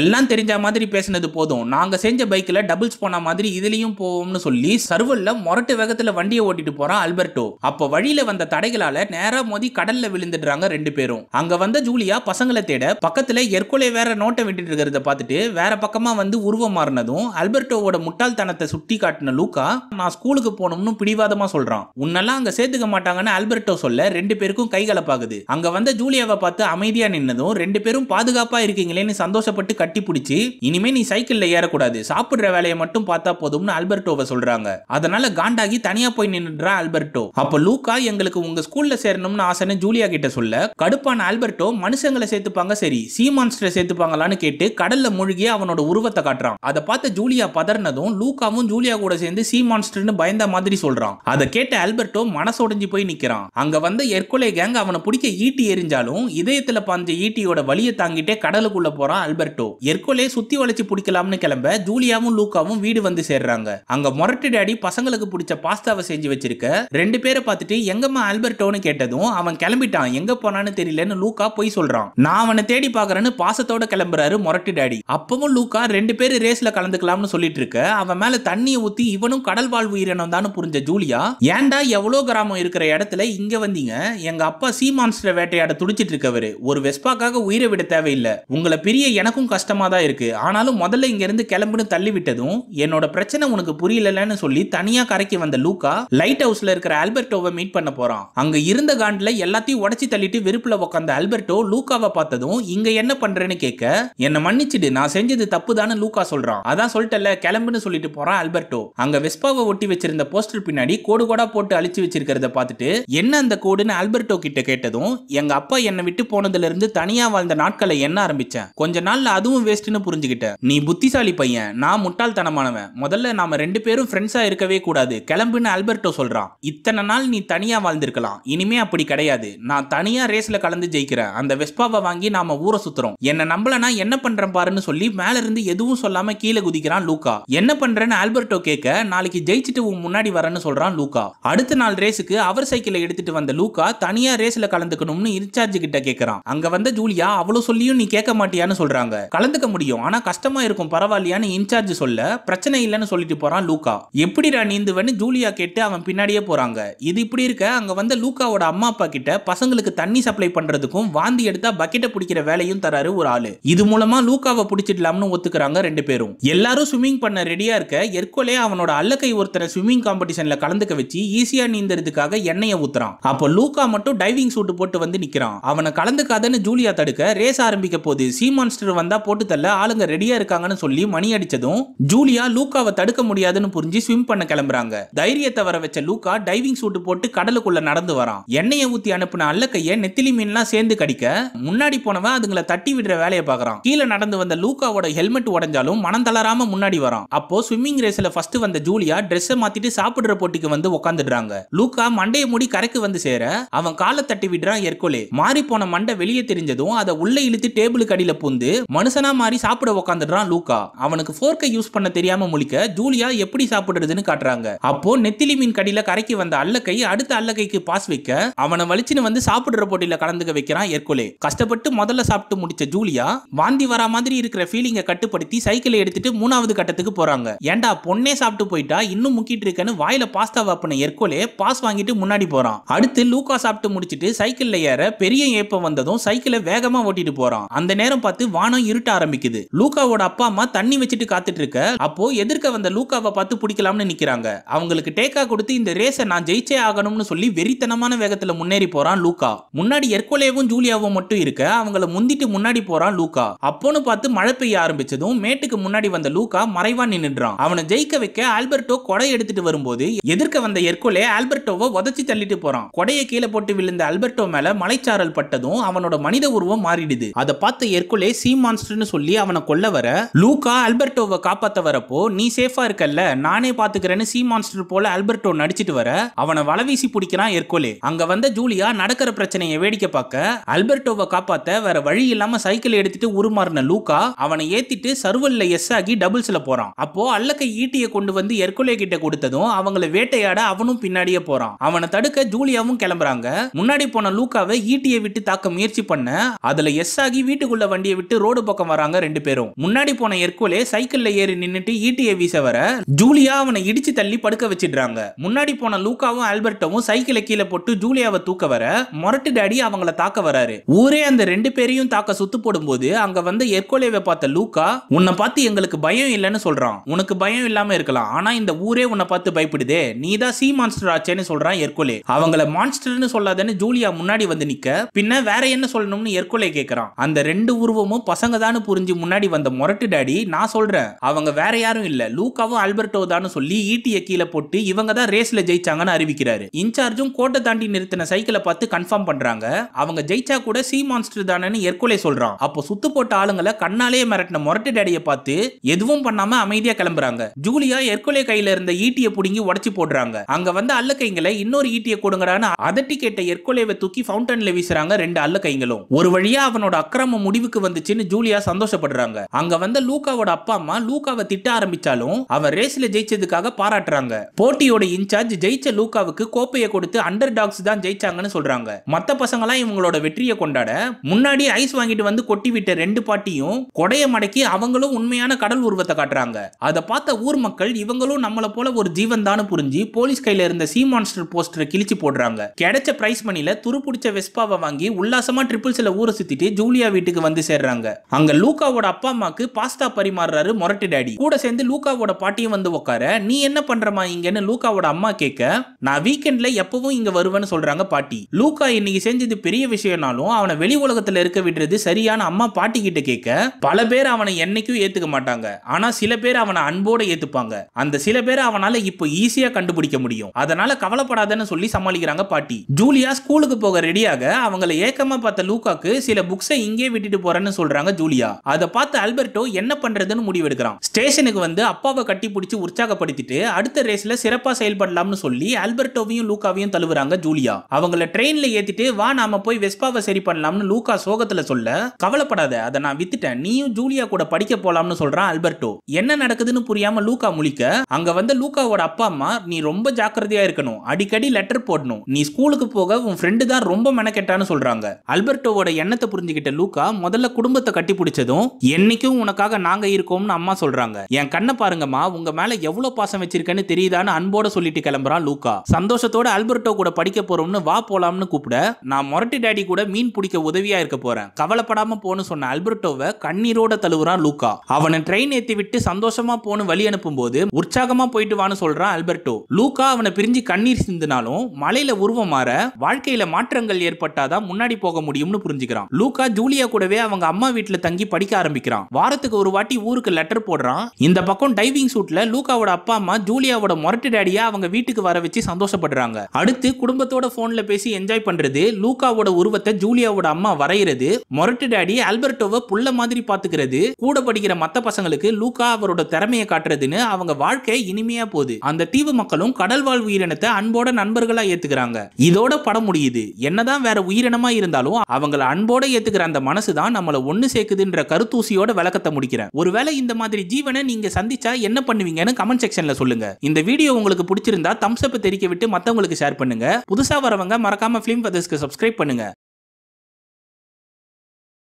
எல்லாம் தெரிஞ்ச மாதிரி பேசினது போதும். நாங்க செஞ்ச பைக்ல டபுள்ஸ் போன மாதிரி இதுலயும் போவோம்னு சொல்லி சர்வல்ல மொரட்டு வேகத்துல வண்டியை ஓட்டிட்டு போறான் அல்பர்டோ அப்ப வழியில வந்த தடைகளால நேரா மோதி கடல்ல விழுந்துடுறாங்க ரெண்டு பேரும். அங்க வந்த ஜூலியா பசங்களை தேட பக்கத்துல எற்கொலை வேற நோட்டை விட்டுட்டு இருக்கிறத பார்த்துட்டு வேற பக்கமா வந்து உருவம் மாறினதும் அல்பர்டோவோட முட்டாள்தனத்தை சுட்டி காட்டின லூக்கா நான் ஸ்கூலுக்கு போனோம்னு பிடிவாதமா சொல்றான். உன்னெல்லாம் அங்க சேர்த்துக்க மாட்டாங்கன்னு அல்பர்டோ சொல்ல ரெண்டு பேருக்கும் கைகலப்பாகுது அங்க வந்த ஜூலியாவை பார்த்து அமைதியா நின்னதும் ரெண்டு பேரும் பாதுகாப்பா இருக்கீங்களேன்னு சந்தோஷப்பட்டு கட்டி பிடிச்சி இனிமே நீ சைக்கிள்ல ஏறக்கூடாது. சாப்பிடுற வேலையை மட்டும் பார்த்தா போதும்னு அல்பர்டோவை சொல்றாங்க. அதனால காண்டாகி தனியா போய் நின்றுறான் அல்பர்டோ. அப்ப லூக்கா எங்களுக்கு உங்க ஸ்கூல்ல சேரணும்னு ஆசைன்னு ஜூலியா கிட்ட சொல்ல கடுப்பான அல்பர்டோ மனுஷங்களை சேர்த்துப்பாங்க சரி. சீ மான்ஸ்டரை சேர்த்துப்பாங்களான்னு கேட்டு கடல்ல மூழ்கி அவனோட உருவத்தை காட்டுறான். அதை பார்த்த ஜூலியா பதறினதும் லூக்காவும் ஜூலியா கூட சேர்ந்து சி மான்ஸ்டர்னு பயந்த மாதிரி சொல்றான். அதை கேட்ட ஆல்பர்ட்டோ மனசொடைஞ்சு போய் நிக்கிறான். அங்க வந்த எர்கொலை கேங் அவனை பிடிக்க ஈட்டி எரிஞ்சாலும் இதயத்துல பாஞ்ச ஈட்டியோட வலியை தாங்கிட்டே கடலுக்குள்ள போறான் ஆல்பர்ட்டோ எர்கொலே சுத்தி வளைச்சு பிடிக்கலாம்னு கிளம்ப ஜூலியாவும் லூக்காவும் வீடு வந்து சேர்றாங்க. அங்க மொரட்டு டேடி பசங்களுக்கு பிடிச்ச பாஸ்தாவை செஞ்சு வச்சிருக்க ரெண்டு பேரை பார்த்துட்டு எங்கம்மா ஆல்பர்ட்டோன்னு கேட்டதும் அவன் கிளம்பிட்டான். எங்க போனான்னு தெரியலன்னு லூக்கா போய் சொல்றான். நான் அவனை தேடி பாக்குறேன்னு பாசத்தோட கிளம்புறாரு மொரட்டு டேடி அப்பவும் லூக்கா ரெண்டு பேரும் ரேஸ்ல கலந்துக்கலாம்னு சொல்லிட்டு இருக்க அவன் மேல தண்ணியை ஊத்தி இவனும் கடல் வாழ் உயிரினம் தான் புரிஞ்ச ஜூலியா ஏன்டா எவ்வளோ கிராமம் இருக்கிற இடத்துல இங்க வந்தீங்க? எங்க அப்பா சீ மான்ஸ்டர் வேட்டையாட துடிச்சிட்டு இருக்கவரு ஒரு வெஸ்பாக்காக உயிரை விட தேவையில்லை. உங்களை பிரிய எனக்கும் கஷ்டமா தான் இருக்கு. ஆனாலும் முதல்ல இங்க இருந்து கிளம்புன்னு தள்ளி விட்டதும் என்னோட பிரச்சனை உனக்கு புரியலன்னு சொல்லி தனியா கரைக்கு வந்த லூக்கா லைட் ஹவுஸ்ல இருக்கிற ஆல்பர்டோவை மீட் பண்ண போறான். அங்க இருந்த காண்டில் எல்லாத்தையும் உடச்சி தள்ளிட்டு வெறுப்புல உட்காந்த ஆல்பர்டோ லூக்காவை பார்த்ததும் இங்க என்ன பண்றேன்னு கேட்க என்ன மன்னிச்சிடு நான் செஞ்சது தப்பு தப்புதான்னு லூக்கா சொல்றான். அதான் சொல்லிட்டல கிளம்புன்னு சொல்லிட்டு போறான் அல்பர்டோ அங்க வெஸ்பாவை ஒட்டி வச்சிருந்த போஸ்டர் பின்னாடி கோடு கோடா போட்டு அழிச்சு வச்சிருக்கிறத பார்த்துட்டு என்ன அந்த கோடுன்னு அல்பர்டோ கிட்ட கேட்டதும் எங்க அப்பா என்னை விட்டு போனதுல இருந்து தனியா வாழ்ந்த நாட்களை என்ன ஆரம்பிச்சேன். கொஞ்ச நாள்ல அதுவும் வேஸ்ட்னு புரிஞ்சுக்கிட்டேன். நீ புத்திசாலி பையன் நான் முட்டாள்தனமானவன். முதல்ல நாம ரெண்டு பேரும் ஃப்ரெண்ட்ஸா இருக்கவே கூடாது. கிளம்புன்னு அல்பர்டோ சொல்றான். இத்தனை நாள் நீ தனியா வாழ்ந்திருக்கலாம். இனிமே அப்படி கிடையாது. நான் தனியா ரேஸ்ல கலந்து ஜெயிக்கிறேன். அந்த வெஸ்பாவை வாங்கி நாம ஊரை சுத்துறோம். என்ன நம்பலனா என்ன பண்றேன் பாருன்னு சொல்லி மேல இருந்து எதுவும் சொல்லாம கீழே குதிக்கிறான் லூக்கா என்ன பண்றேன்னு ஆல்பர்டோ கேட்க நாளைக்கு ஜெயிச்சுட்டு உன் முன்னாடி வரேன்னு சொல்றான் லூக்கா அடுத்த நாள் ரேஸுக்கு அவர் சைக்கிளை எடுத்துட்டு வந்த லூக்கா தனியா ரேஸ்ல கலந்துக்கணும்னு இன்சார்ஜ் கிட்ட கேக்குறான். அங்க வந்த ஜூலியா அவ்வளவு சொல்லியும் நீ கேட்க மாட்டியான்னு சொல்றாங்க. கலந்துக்க முடியும் ஆனா கஷ்டமா இருக்கும் பரவாயில்லையான்னு இன்சார்ஜ் சொல்ல பிரச்சனை இல்லைன்னு சொல்லிட்டு போறான் லூக்கா எப்படிடா நீந்துவன்னு? ஜூலியா கேட்டு அவன் பின்னாடியே போறாங்க. இது இப்படி இருக்க அங்க வந்த லூக்காவோட அம்மா அப்பா கிட்ட பசங்களுக்கு தண்ணி சப்ளை பண்றதுக்கும் வாந்தி எடுத்தா பக்கெட்டை பிடிக்கிற வேலையும் தராரு ஒரு ஆளு. இது மூலமா லூக்காவை பிடிச்சிடலாம்னு ஒத்துக்கிறாங்க ரெண்டு பேரும். எல்லாரும் ஸ்விம்மிங் பண்ண ரெடியாக இருக்க எர்கோலே அவனோட அல்லக்கை ஒருத்தரை ஸ்விம்மிங் காம்படிஷனில் கலந்துக்க வச்சு ஈஸியாக நீந்தறதுக்காக எண்ணெயை ஊத்துறான். அப்போ லூக்கா மட்டும் டைவிங் சூட்டு போட்டு வந்து நிற்கிறான் அவனை கலந்துக்காதன்னு ஜூலியா தடுக்க ரேஸ் ஆரம்பிக்க போது சி மான்ஸ்டர் வந்தா போட்டு தள்ள ஆளுங்க ரெடியா இருக்காங்கன்னு சொல்லி மணி அடிச்சதும் ஜூலியா லூக்காவை தடுக்க முடியாதுன்னு புரிஞ்சு ஸ்விம் பண்ண கிளம்புறாங்க. தைரியத்தை வர வச்ச லூக்கா டைவிங் சூட்டு போட்டு கடலுக்குள்ள நடந்து வரான். எண்ணெயை ஊத்தி அனுப்புன அல்லக்கையை நெத்திலி மீன்லாம் சேர்ந்து கடிக்க முன்னாடி போனவன் அதுங்களை தட்டி விடுற வேலையை பார்க்கறான். கீழே நடந்து வந்த லூக்காவோட ஹெல்மெட் உடைஞ்சாலும் மனம் தளராம முன்னாடி வரான். அப்போ ஸ்விம்மிங் ரேஸ்ல ஃபர்ஸ்ட் வந்த ஜூலியா ட்ரெஸ்ஸை மாத்திட்டு சாப்பிடுற போட்டிக்கு வந்து உட்காந்துடுறாங்க லூக்கா மண்டைய மூடி கரைக்கு வந்து சேர அவன் காலை தட்டி விடுறான் எர்கோலே மாறி போன மண்டை வெளியே தெரிஞ்சதும் அதை உள்ள இழுத்து டேபிளுக்கு அடியில பூந்து மனுஷனா மாறி சாப்பிட உட்காந்துடுறான் லூக்கா. அவனுக்கு ஃபோர்க்கை யூஸ் பண்ண தெரியாம முழிக்க ஜூலியா எப்படி சாப்பிடுறதுன்னு காட்டுறாங்க. அப்போ நெத்திலி மீன் கடியில கரைக்கு வந்த அல்லக்கை அடுத்த அல்லக்கைக்கு பாஸ் வைக்க அவனை வலிச்சுன்னு வந்து சாப்பிடுற போட்டியில கலந்துக்க வைக்கிறான் எர்கோலே கஷ்டப்பட்டு முதல்ல சாப்பிட்டு முடிச்ச ஜூலியா வாந்தி வரா மாதிரி இருக்கிற ஃபீலிங்கை கட்டுப்படுத்தி சைக்கிளை எடுத்து எடுத்துட்டு மூணாவது கட்டத்துக்கு போறாங்க. ஏன்டா பொண்ணே சாப்பிட்டு போயிட்டா? இன்னும் முக்கிட்டு இருக்கேன்னு வாயில பாஸ்தா வாப்பின எர்கோலே பாஸ் வாங்கிட்டு முன்னாடி போறான். அடுத்து லூக்கா சாப்பிட்டு முடிச்சிட்டு சைக்கிள்ல ஏற பெரிய ஏப்பம் வந்ததும் சைக்கிளை வேகமா ஓட்டிட்டு போறான். அந்த நேரம் பார்த்து வானம் இருட்ட ஆரம்பிக்குது. லூக்காவோட அப்பா அம்மா தண்ணி வச்சுட்டு காத்துட்டு இருக்க அப்போ எதிர்க்க வந்த லூக்காவை பார்த்து பிடிக்கலாம்னு நிக்கிறாங்க. அவங்களுக்கு டேக்கா கொடுத்து இந்த ரேஸை நான் ஜெயிச்சே ஆகணும்னு சொல்லி வெறித்தனமான வேகத்துல முன்னேறி போறான் லூக்கா முன்னாடி எர்கோலேவும் ஜூலியாவும் மட்டும் இருக்க அவங்கள முந்திட்டு முன்னாடி போறான் லூக்கா அப்போன்னு பார்த்து மழை பெய்ய ஆரம்பிச்சதும் மேட்டுக்கு முன்னாடி வந்த லூகா மறைவா நின்னுடுறான். அவனை ஜெயிக்க வைக்க ஆல்பர்டோ கொடை எடுத்துட்டு வரும்போது எதிர்க்க வந்த எர்கோலே ஆல்பர்டோவை உதச்சி தள்ளிட்டு போறான். கொடையை கீழே போட்டு விழுந்த ஆல்பர்டோ மேல மலைச்சாரல் பட்டதும் அவனோட மனித உருவம் மாறிடுது. அதை பார்த்த எர்கோலே சி மான்ஸ்டர்னு சொல்லி அவனை கொல்ல வர லூக்கா ஆல்பர்டோவை காப்பாத்த வரப்போ நீ சேஃபா இருக்கல்ல நானே பாத்துக்கிறேன்னு சி மான்ஸ்டர் போல ஆல்பர்டோ நடிச்சிட்டு வர அவனை வலவீசி பிடிக்கிறான் எர்கோலே. அங்க வந்த ஜூலியா நடக்கிற பிரச்சனையை வேடிக்கை பார்க்க ஆல்பர்டோவை காப்பாத்த வேற வழி இல்லாம சைக்கிள் எடுத்துட்டு உருமாறின லூக்கா அவனை ஏத்திட்டு சர்வல்ல எஸ் ஆகி டபுள்ஸ்ல போறான். அப்போ அல்லக்கை ஈட்டியை கொண்டு வந்து எர்குலே கிட்ட கொடுத்ததும் அவங்கள வேட்டையாட அவனும் பின்னாடியே போறான். அவனை தடுக்க ஜூலியாவும் கிளம்புறாங்க. முன்னாடி போன லூக்காவை ஈட்டியை விட்டு தாக்க முயற்சி பண்ண அதுல எஸ் ஆகி வீட்டுக்குள்ள வண்டியை விட்டு ரோடு பக்கம் வராங்க ரெண்டு பேரும். முன்னாடி போன எர்கோலே சைக்கிள்ல ஏறி நின்னுட்டு ஈட்டியை வீச வர ஜூலியா அவனை இடிச்சு தள்ளி படுக்க வச்சிடுறாங்க. முன்னாடி போன லூக்காவும் ஆல்பர்ட்டவும் சைக்கிளை கீழே போட்டு ஜூலியாவை தூக்க வர மொரட்டு டாடி அவங்கள தாக்க வராரு. ஊரே அந்த ரெண்டு பேரையும் தாக்க சுத்து போடும்போது அங்க வந்த எர்கோலேவை பார்த்த லூக்கா உன்னை பார்த்து எங்களுக்கு பயம் இல்லைன்னு சொல்றான். உனக்கு பயம் இல்லாம இருக்கலாம். ஆனா இந்த ஊரே உன்னை பார்த்து பயப்படுதே. நீ தான் சி மான்ஸ்டர் ஆச்சேன்னு சொல்றான் எர்கோலே. அவங்கள மான்ஸ்டர்னு சொல்லாதன்னு ஜூலியா முன்னாடி வந்து நிக்க பின்ன வேற என்ன சொல்லணும்னு எர்கோலே கேக்குறான். அந்த ரெண்டு உருவமும் பசங்க தான் புரிஞ்சு முன்னாடி வந்த மொரட்டு டாடி நான் சொல்றேன். அவங்க வேற யாரும் இல்ல. லூக்காவும் அல்பர்டோ தான் சொல்லி ஈட்டிய கீழே போட்டு இவங்க தான் ரேஸ்ல ஜெயிச்சாங்கன்னு அறிவிக்கிறாரு. இன்சார்ஜும் கோட்டை தாண்டி நிறுத்தின சைக்கிளை பார்த்து கன்ஃபார்ம் பண்றாங்க. அவங்க ஜெயிச்சா கூட சி மான்ஸ்டர் தானேன்னு எர்கோலே சொல்றான். அப்போ சுத்து போட்ட ஆளுங்களை கண்ணாலே மிரட்டின மொரட்டு டேடியை பார்த்து எதுவும் பண்ணாம அமைதியா கிளம்புறாங்க. ஜூலியா எர்கோலே கையில இருந்த ஈட்டியை புடுங்கி உடச்சி போடுறாங்க. அங்க வந்த அல்லக்கைங்களை இன்னொரு ஈட்டியை கொடுங்கடான்னு அதட்டி கேட்ட எர்கோலேவை தூக்கி ஃபவுண்டன்ல வீசுறாங்க ரெண்டு அல்லக்கைங்களும் ஒரு வழியா அவனோட அக்கிரம முடிவுக்கு வந்துச்சுன்னு ஜூலியா சந்தோஷப்படுறாங்க. அங்க வந்த லூக்காவோட அப்பா அம்மா லூக்காவை திட்ட ஆரம்பிச்சாலும் அவன் ரேஸ்ல ஜெயிச்சதுக்காக பாராட்டுறாங்க. போட்டியோட இன்சார்ஜ் ஜெயிச்ச லூக்காவுக்கு கோப்பையை கொடுத்து அண்டர் டாக்ஸ் தான் ஜெயிச்சாங்கன்னு சொல்றாங்க. மத்த பசங்களாம் இவங்களோட வெற்றியை கொண்டாட முன்னாடி ஐஸ் வாங்கிட்டு வந்து கொட்டி விட்ட ரெண்டு பாட்டியும் கொடைய மடக்கி அவங்களும் உண்மையான கடல் உருவத்தை காட்டுறாங்க. அதை பார்த்த ஊர் மக்கள் இவங்களும் நம்மள போல ஒரு ஜீவன் தான் புரிஞ்சு போலீஸ் கையில இருந்த சி மான்ஸ்டர் போஸ்டரை கிழிச்சு போடுறாங்க. கிடைச்ச பிரைஸ் மணில துரு பிடிச்ச வெஸ்பாவை வாங்கி உல்லாசமா ட்ரிபிள்ஸ்ல ஊரை சுத்திட்டு ஜூலியா வீட்டுக்கு வந்து சேர்றாங்க. அங்க லூக்காவோட அப்பா அம்மாக்கு பாஸ்தா பரிமாறுறாரு மொரட்டு டாடி கூட சேர்ந்து லூக்காவோட பாட்டியும் வந்து உட்கார நீ என்ன பண்றமா இங்கன்னு லூக்காவோட அம்மா கேட்க நான் வீக்கெண்ட்ல எப்பவும் இங்க வருவேன்னு சொல்றாங்க பாட்டி. லூக்கா இன்னைக்கு செஞ்சது பெரிய விஷயம்னாலும் அவனை வெளி உலகத்துல இருக்க விடுறது சரியான அம்மா பாட்டி கிட்ட கேட்க பல பேர் அவனை என்னைக்கும் ஏத்துக்க மாட்டாங்க. ஆனா சில பேர் அவனை அன்போட ஏத்துப்பாங்க. அந்த சில பேர் அவனால இப்போ ஈஸியா கண்டுபிடிக்க முடியும். அதனால கவலைப்படாதன்னு சொல்லி சமாளிக்கிறாங்க பாட்டி. ஜூலியா ஸ்கூலுக்கு போக ரெடியாக அவங்கள ஏக்கமா பார்த்த லூக்காக்கு சில புக்ஸை இங்கே விட்டுட்டு போறேன்னு சொல்றாங்க ஜூலியா. அதை பார்த்து ஆல்பர்டோ என்ன பண்றதுன்னு முடிவெடுக்கிறான். ஸ்டேஷனுக்கு வந்து அப்பாவை கட்டி பிடிச்சி உற்சாகப்படுத்திட்டு அடுத்த ரேஸ்ல சிறப்பா செயல்படலாம்னு சொல்லி ஆல்பர்டோவையும் லூக்காவையும் தழுவுறாங்க ஜூலியா. அவங்கள ட்ரெயின்ல ஏத்திட்டு வா நாம போய் வெஸ்பாவை சரி பண்ணலாம்னு லூக்கா சோகத்துல சொல்ல கவலைப்படாத அதை நான் வித்துட்டேன். நீயும் ஜூலியா கூட படிக்க போலாம்னு சொல்றான். அல்பர்டோ. என்ன நடக்குதுன்னு புரியாம லூக்கா முழிக்க அங்க வந்த லூக்காவோட அப்பா அம்மா நீ ரொம்ப ஜாக்கிரதையா இருக்கணும். அடிக்கடி லெட்டர் போடணும். நீ ஸ்கூலுக்கு போக உன் ஃப்ரெண்டு தான் ரொம்ப மெனக்கெட்டான்னு சொல்றாங்க. அல்பர்டோவோட எண்ணத்தை புரிஞ்சுக்கிட்ட லூக்கா முதல்ல குடும்பத்தை கட்டி பிடிச்சதும் என்னைக்கும் உனக்காக நாங்க இருக்கோம்னு அம்மா சொல்றாங்க. என் கண்ணை பாருங்கம்மா உங்க மேல எவ்வளவு பாசம் வச்சிருக்கேன்னு தெரியுதான்னு அன்போட சொல்லிட்டு கிளம்புறான் லூக்கா சந்தோஷத்தோட அல்பர்டோ கூட படிக்க போறோம்னு வா போலாம்னு கூப்பிட நான் மொரட்டி டேடி கூட மீன் பிடிக்க உதவியா இருக்க போறேன். கவலைப்படாம போன்னு சொன்ன அல்பர்டோவை கண்ணீரோட தழுவுறான் லூக்கா அவனை ட்ரெயின் ஏத்தி விட்டு சந்தோஷமா போன வழி அனுப்பும்போது உற்சாகமா போயிட்டு வான்னு சொல்றான் அல்பர்டோ லூக்கா அவனை பிரிஞ்சு கண்ணீர் சிந்தினாலும் மலையில உருவம் மாற வாழ்க்கையில மாற்றங்கள் ஏற்பட்டாதான் முன்னாடி போக முடியும்னு புரிஞ்சுக்கிறான். லூக்கா ஜூலியா கூடவே அவங்க அம்மா வீட்டுல தங்கி படிக்க ஆரம்பிக்கிறான். வாரத்துக்கு ஒரு வாட்டி ஊருக்கு லெட்டர் போடுறான். இந்த பக்கம் டைவிங் சூட்ல லூக்காவோட அப்பா அம்மா ஜூலியாவோட மொரட்டு டேடியா அவங்க வீட்டுக்கு வர வச்சு சந்தோஷப்படுறாங்க. அடுத்து குடும்பத்தோட போன்ல பேசி என்ஜாய் பண்றது லூக்காவோட உருவத்தை ஜூலியாவோட அம்மா வரைகிறது மொரட்டு டேடி அல்பர்டோவை புள்ள மாதிரி பாத்துக்கிறது கூட படிக்கிற மத்த பசங்களுக்கு லூக்கா அவரோட திறமையை காட்டுறதுன்னு அவங்க வாழ்க்கை இனிமையா போகுது. அந்த தீவு மக்களும் கடல் வாழ் உயிரினத்தை அன்போட நண்பர்களா ஏத்துக்கிறாங்க. இதோட படம் முடியுது. என்னதான் வேற உயிரினமா இருந்தாலும் அவங்கள அன்போட ஏத்துக்கிற அந்த மனசு தான் நம்மள ஒண்ணு சேர்க்குதுன்ற கருத்தூசியோட விளக்கத்தை முடிக்கிறேன். ஒருவேளை இந்த மாதிரி ஜீவனை நீங்க சந்திச்சா என்ன பண்ணுவீங்கன்னு கமெண்ட் செக்ஷன்ல சொல்லுங்க. இந்த வீடியோ உங்களுக்கு பிடிச்சிருந்தா தம்ஸ் அப் தெரிக்க விட்டு மத்தவங்களுக்கு ஷேர் பண்ணுங்க. புதுசா வரவங்க மறக்காம ஃபிலிம் ஃபதர்ஸ்க்கு சப்ஸ்கிரைப் பண்ணுங்க.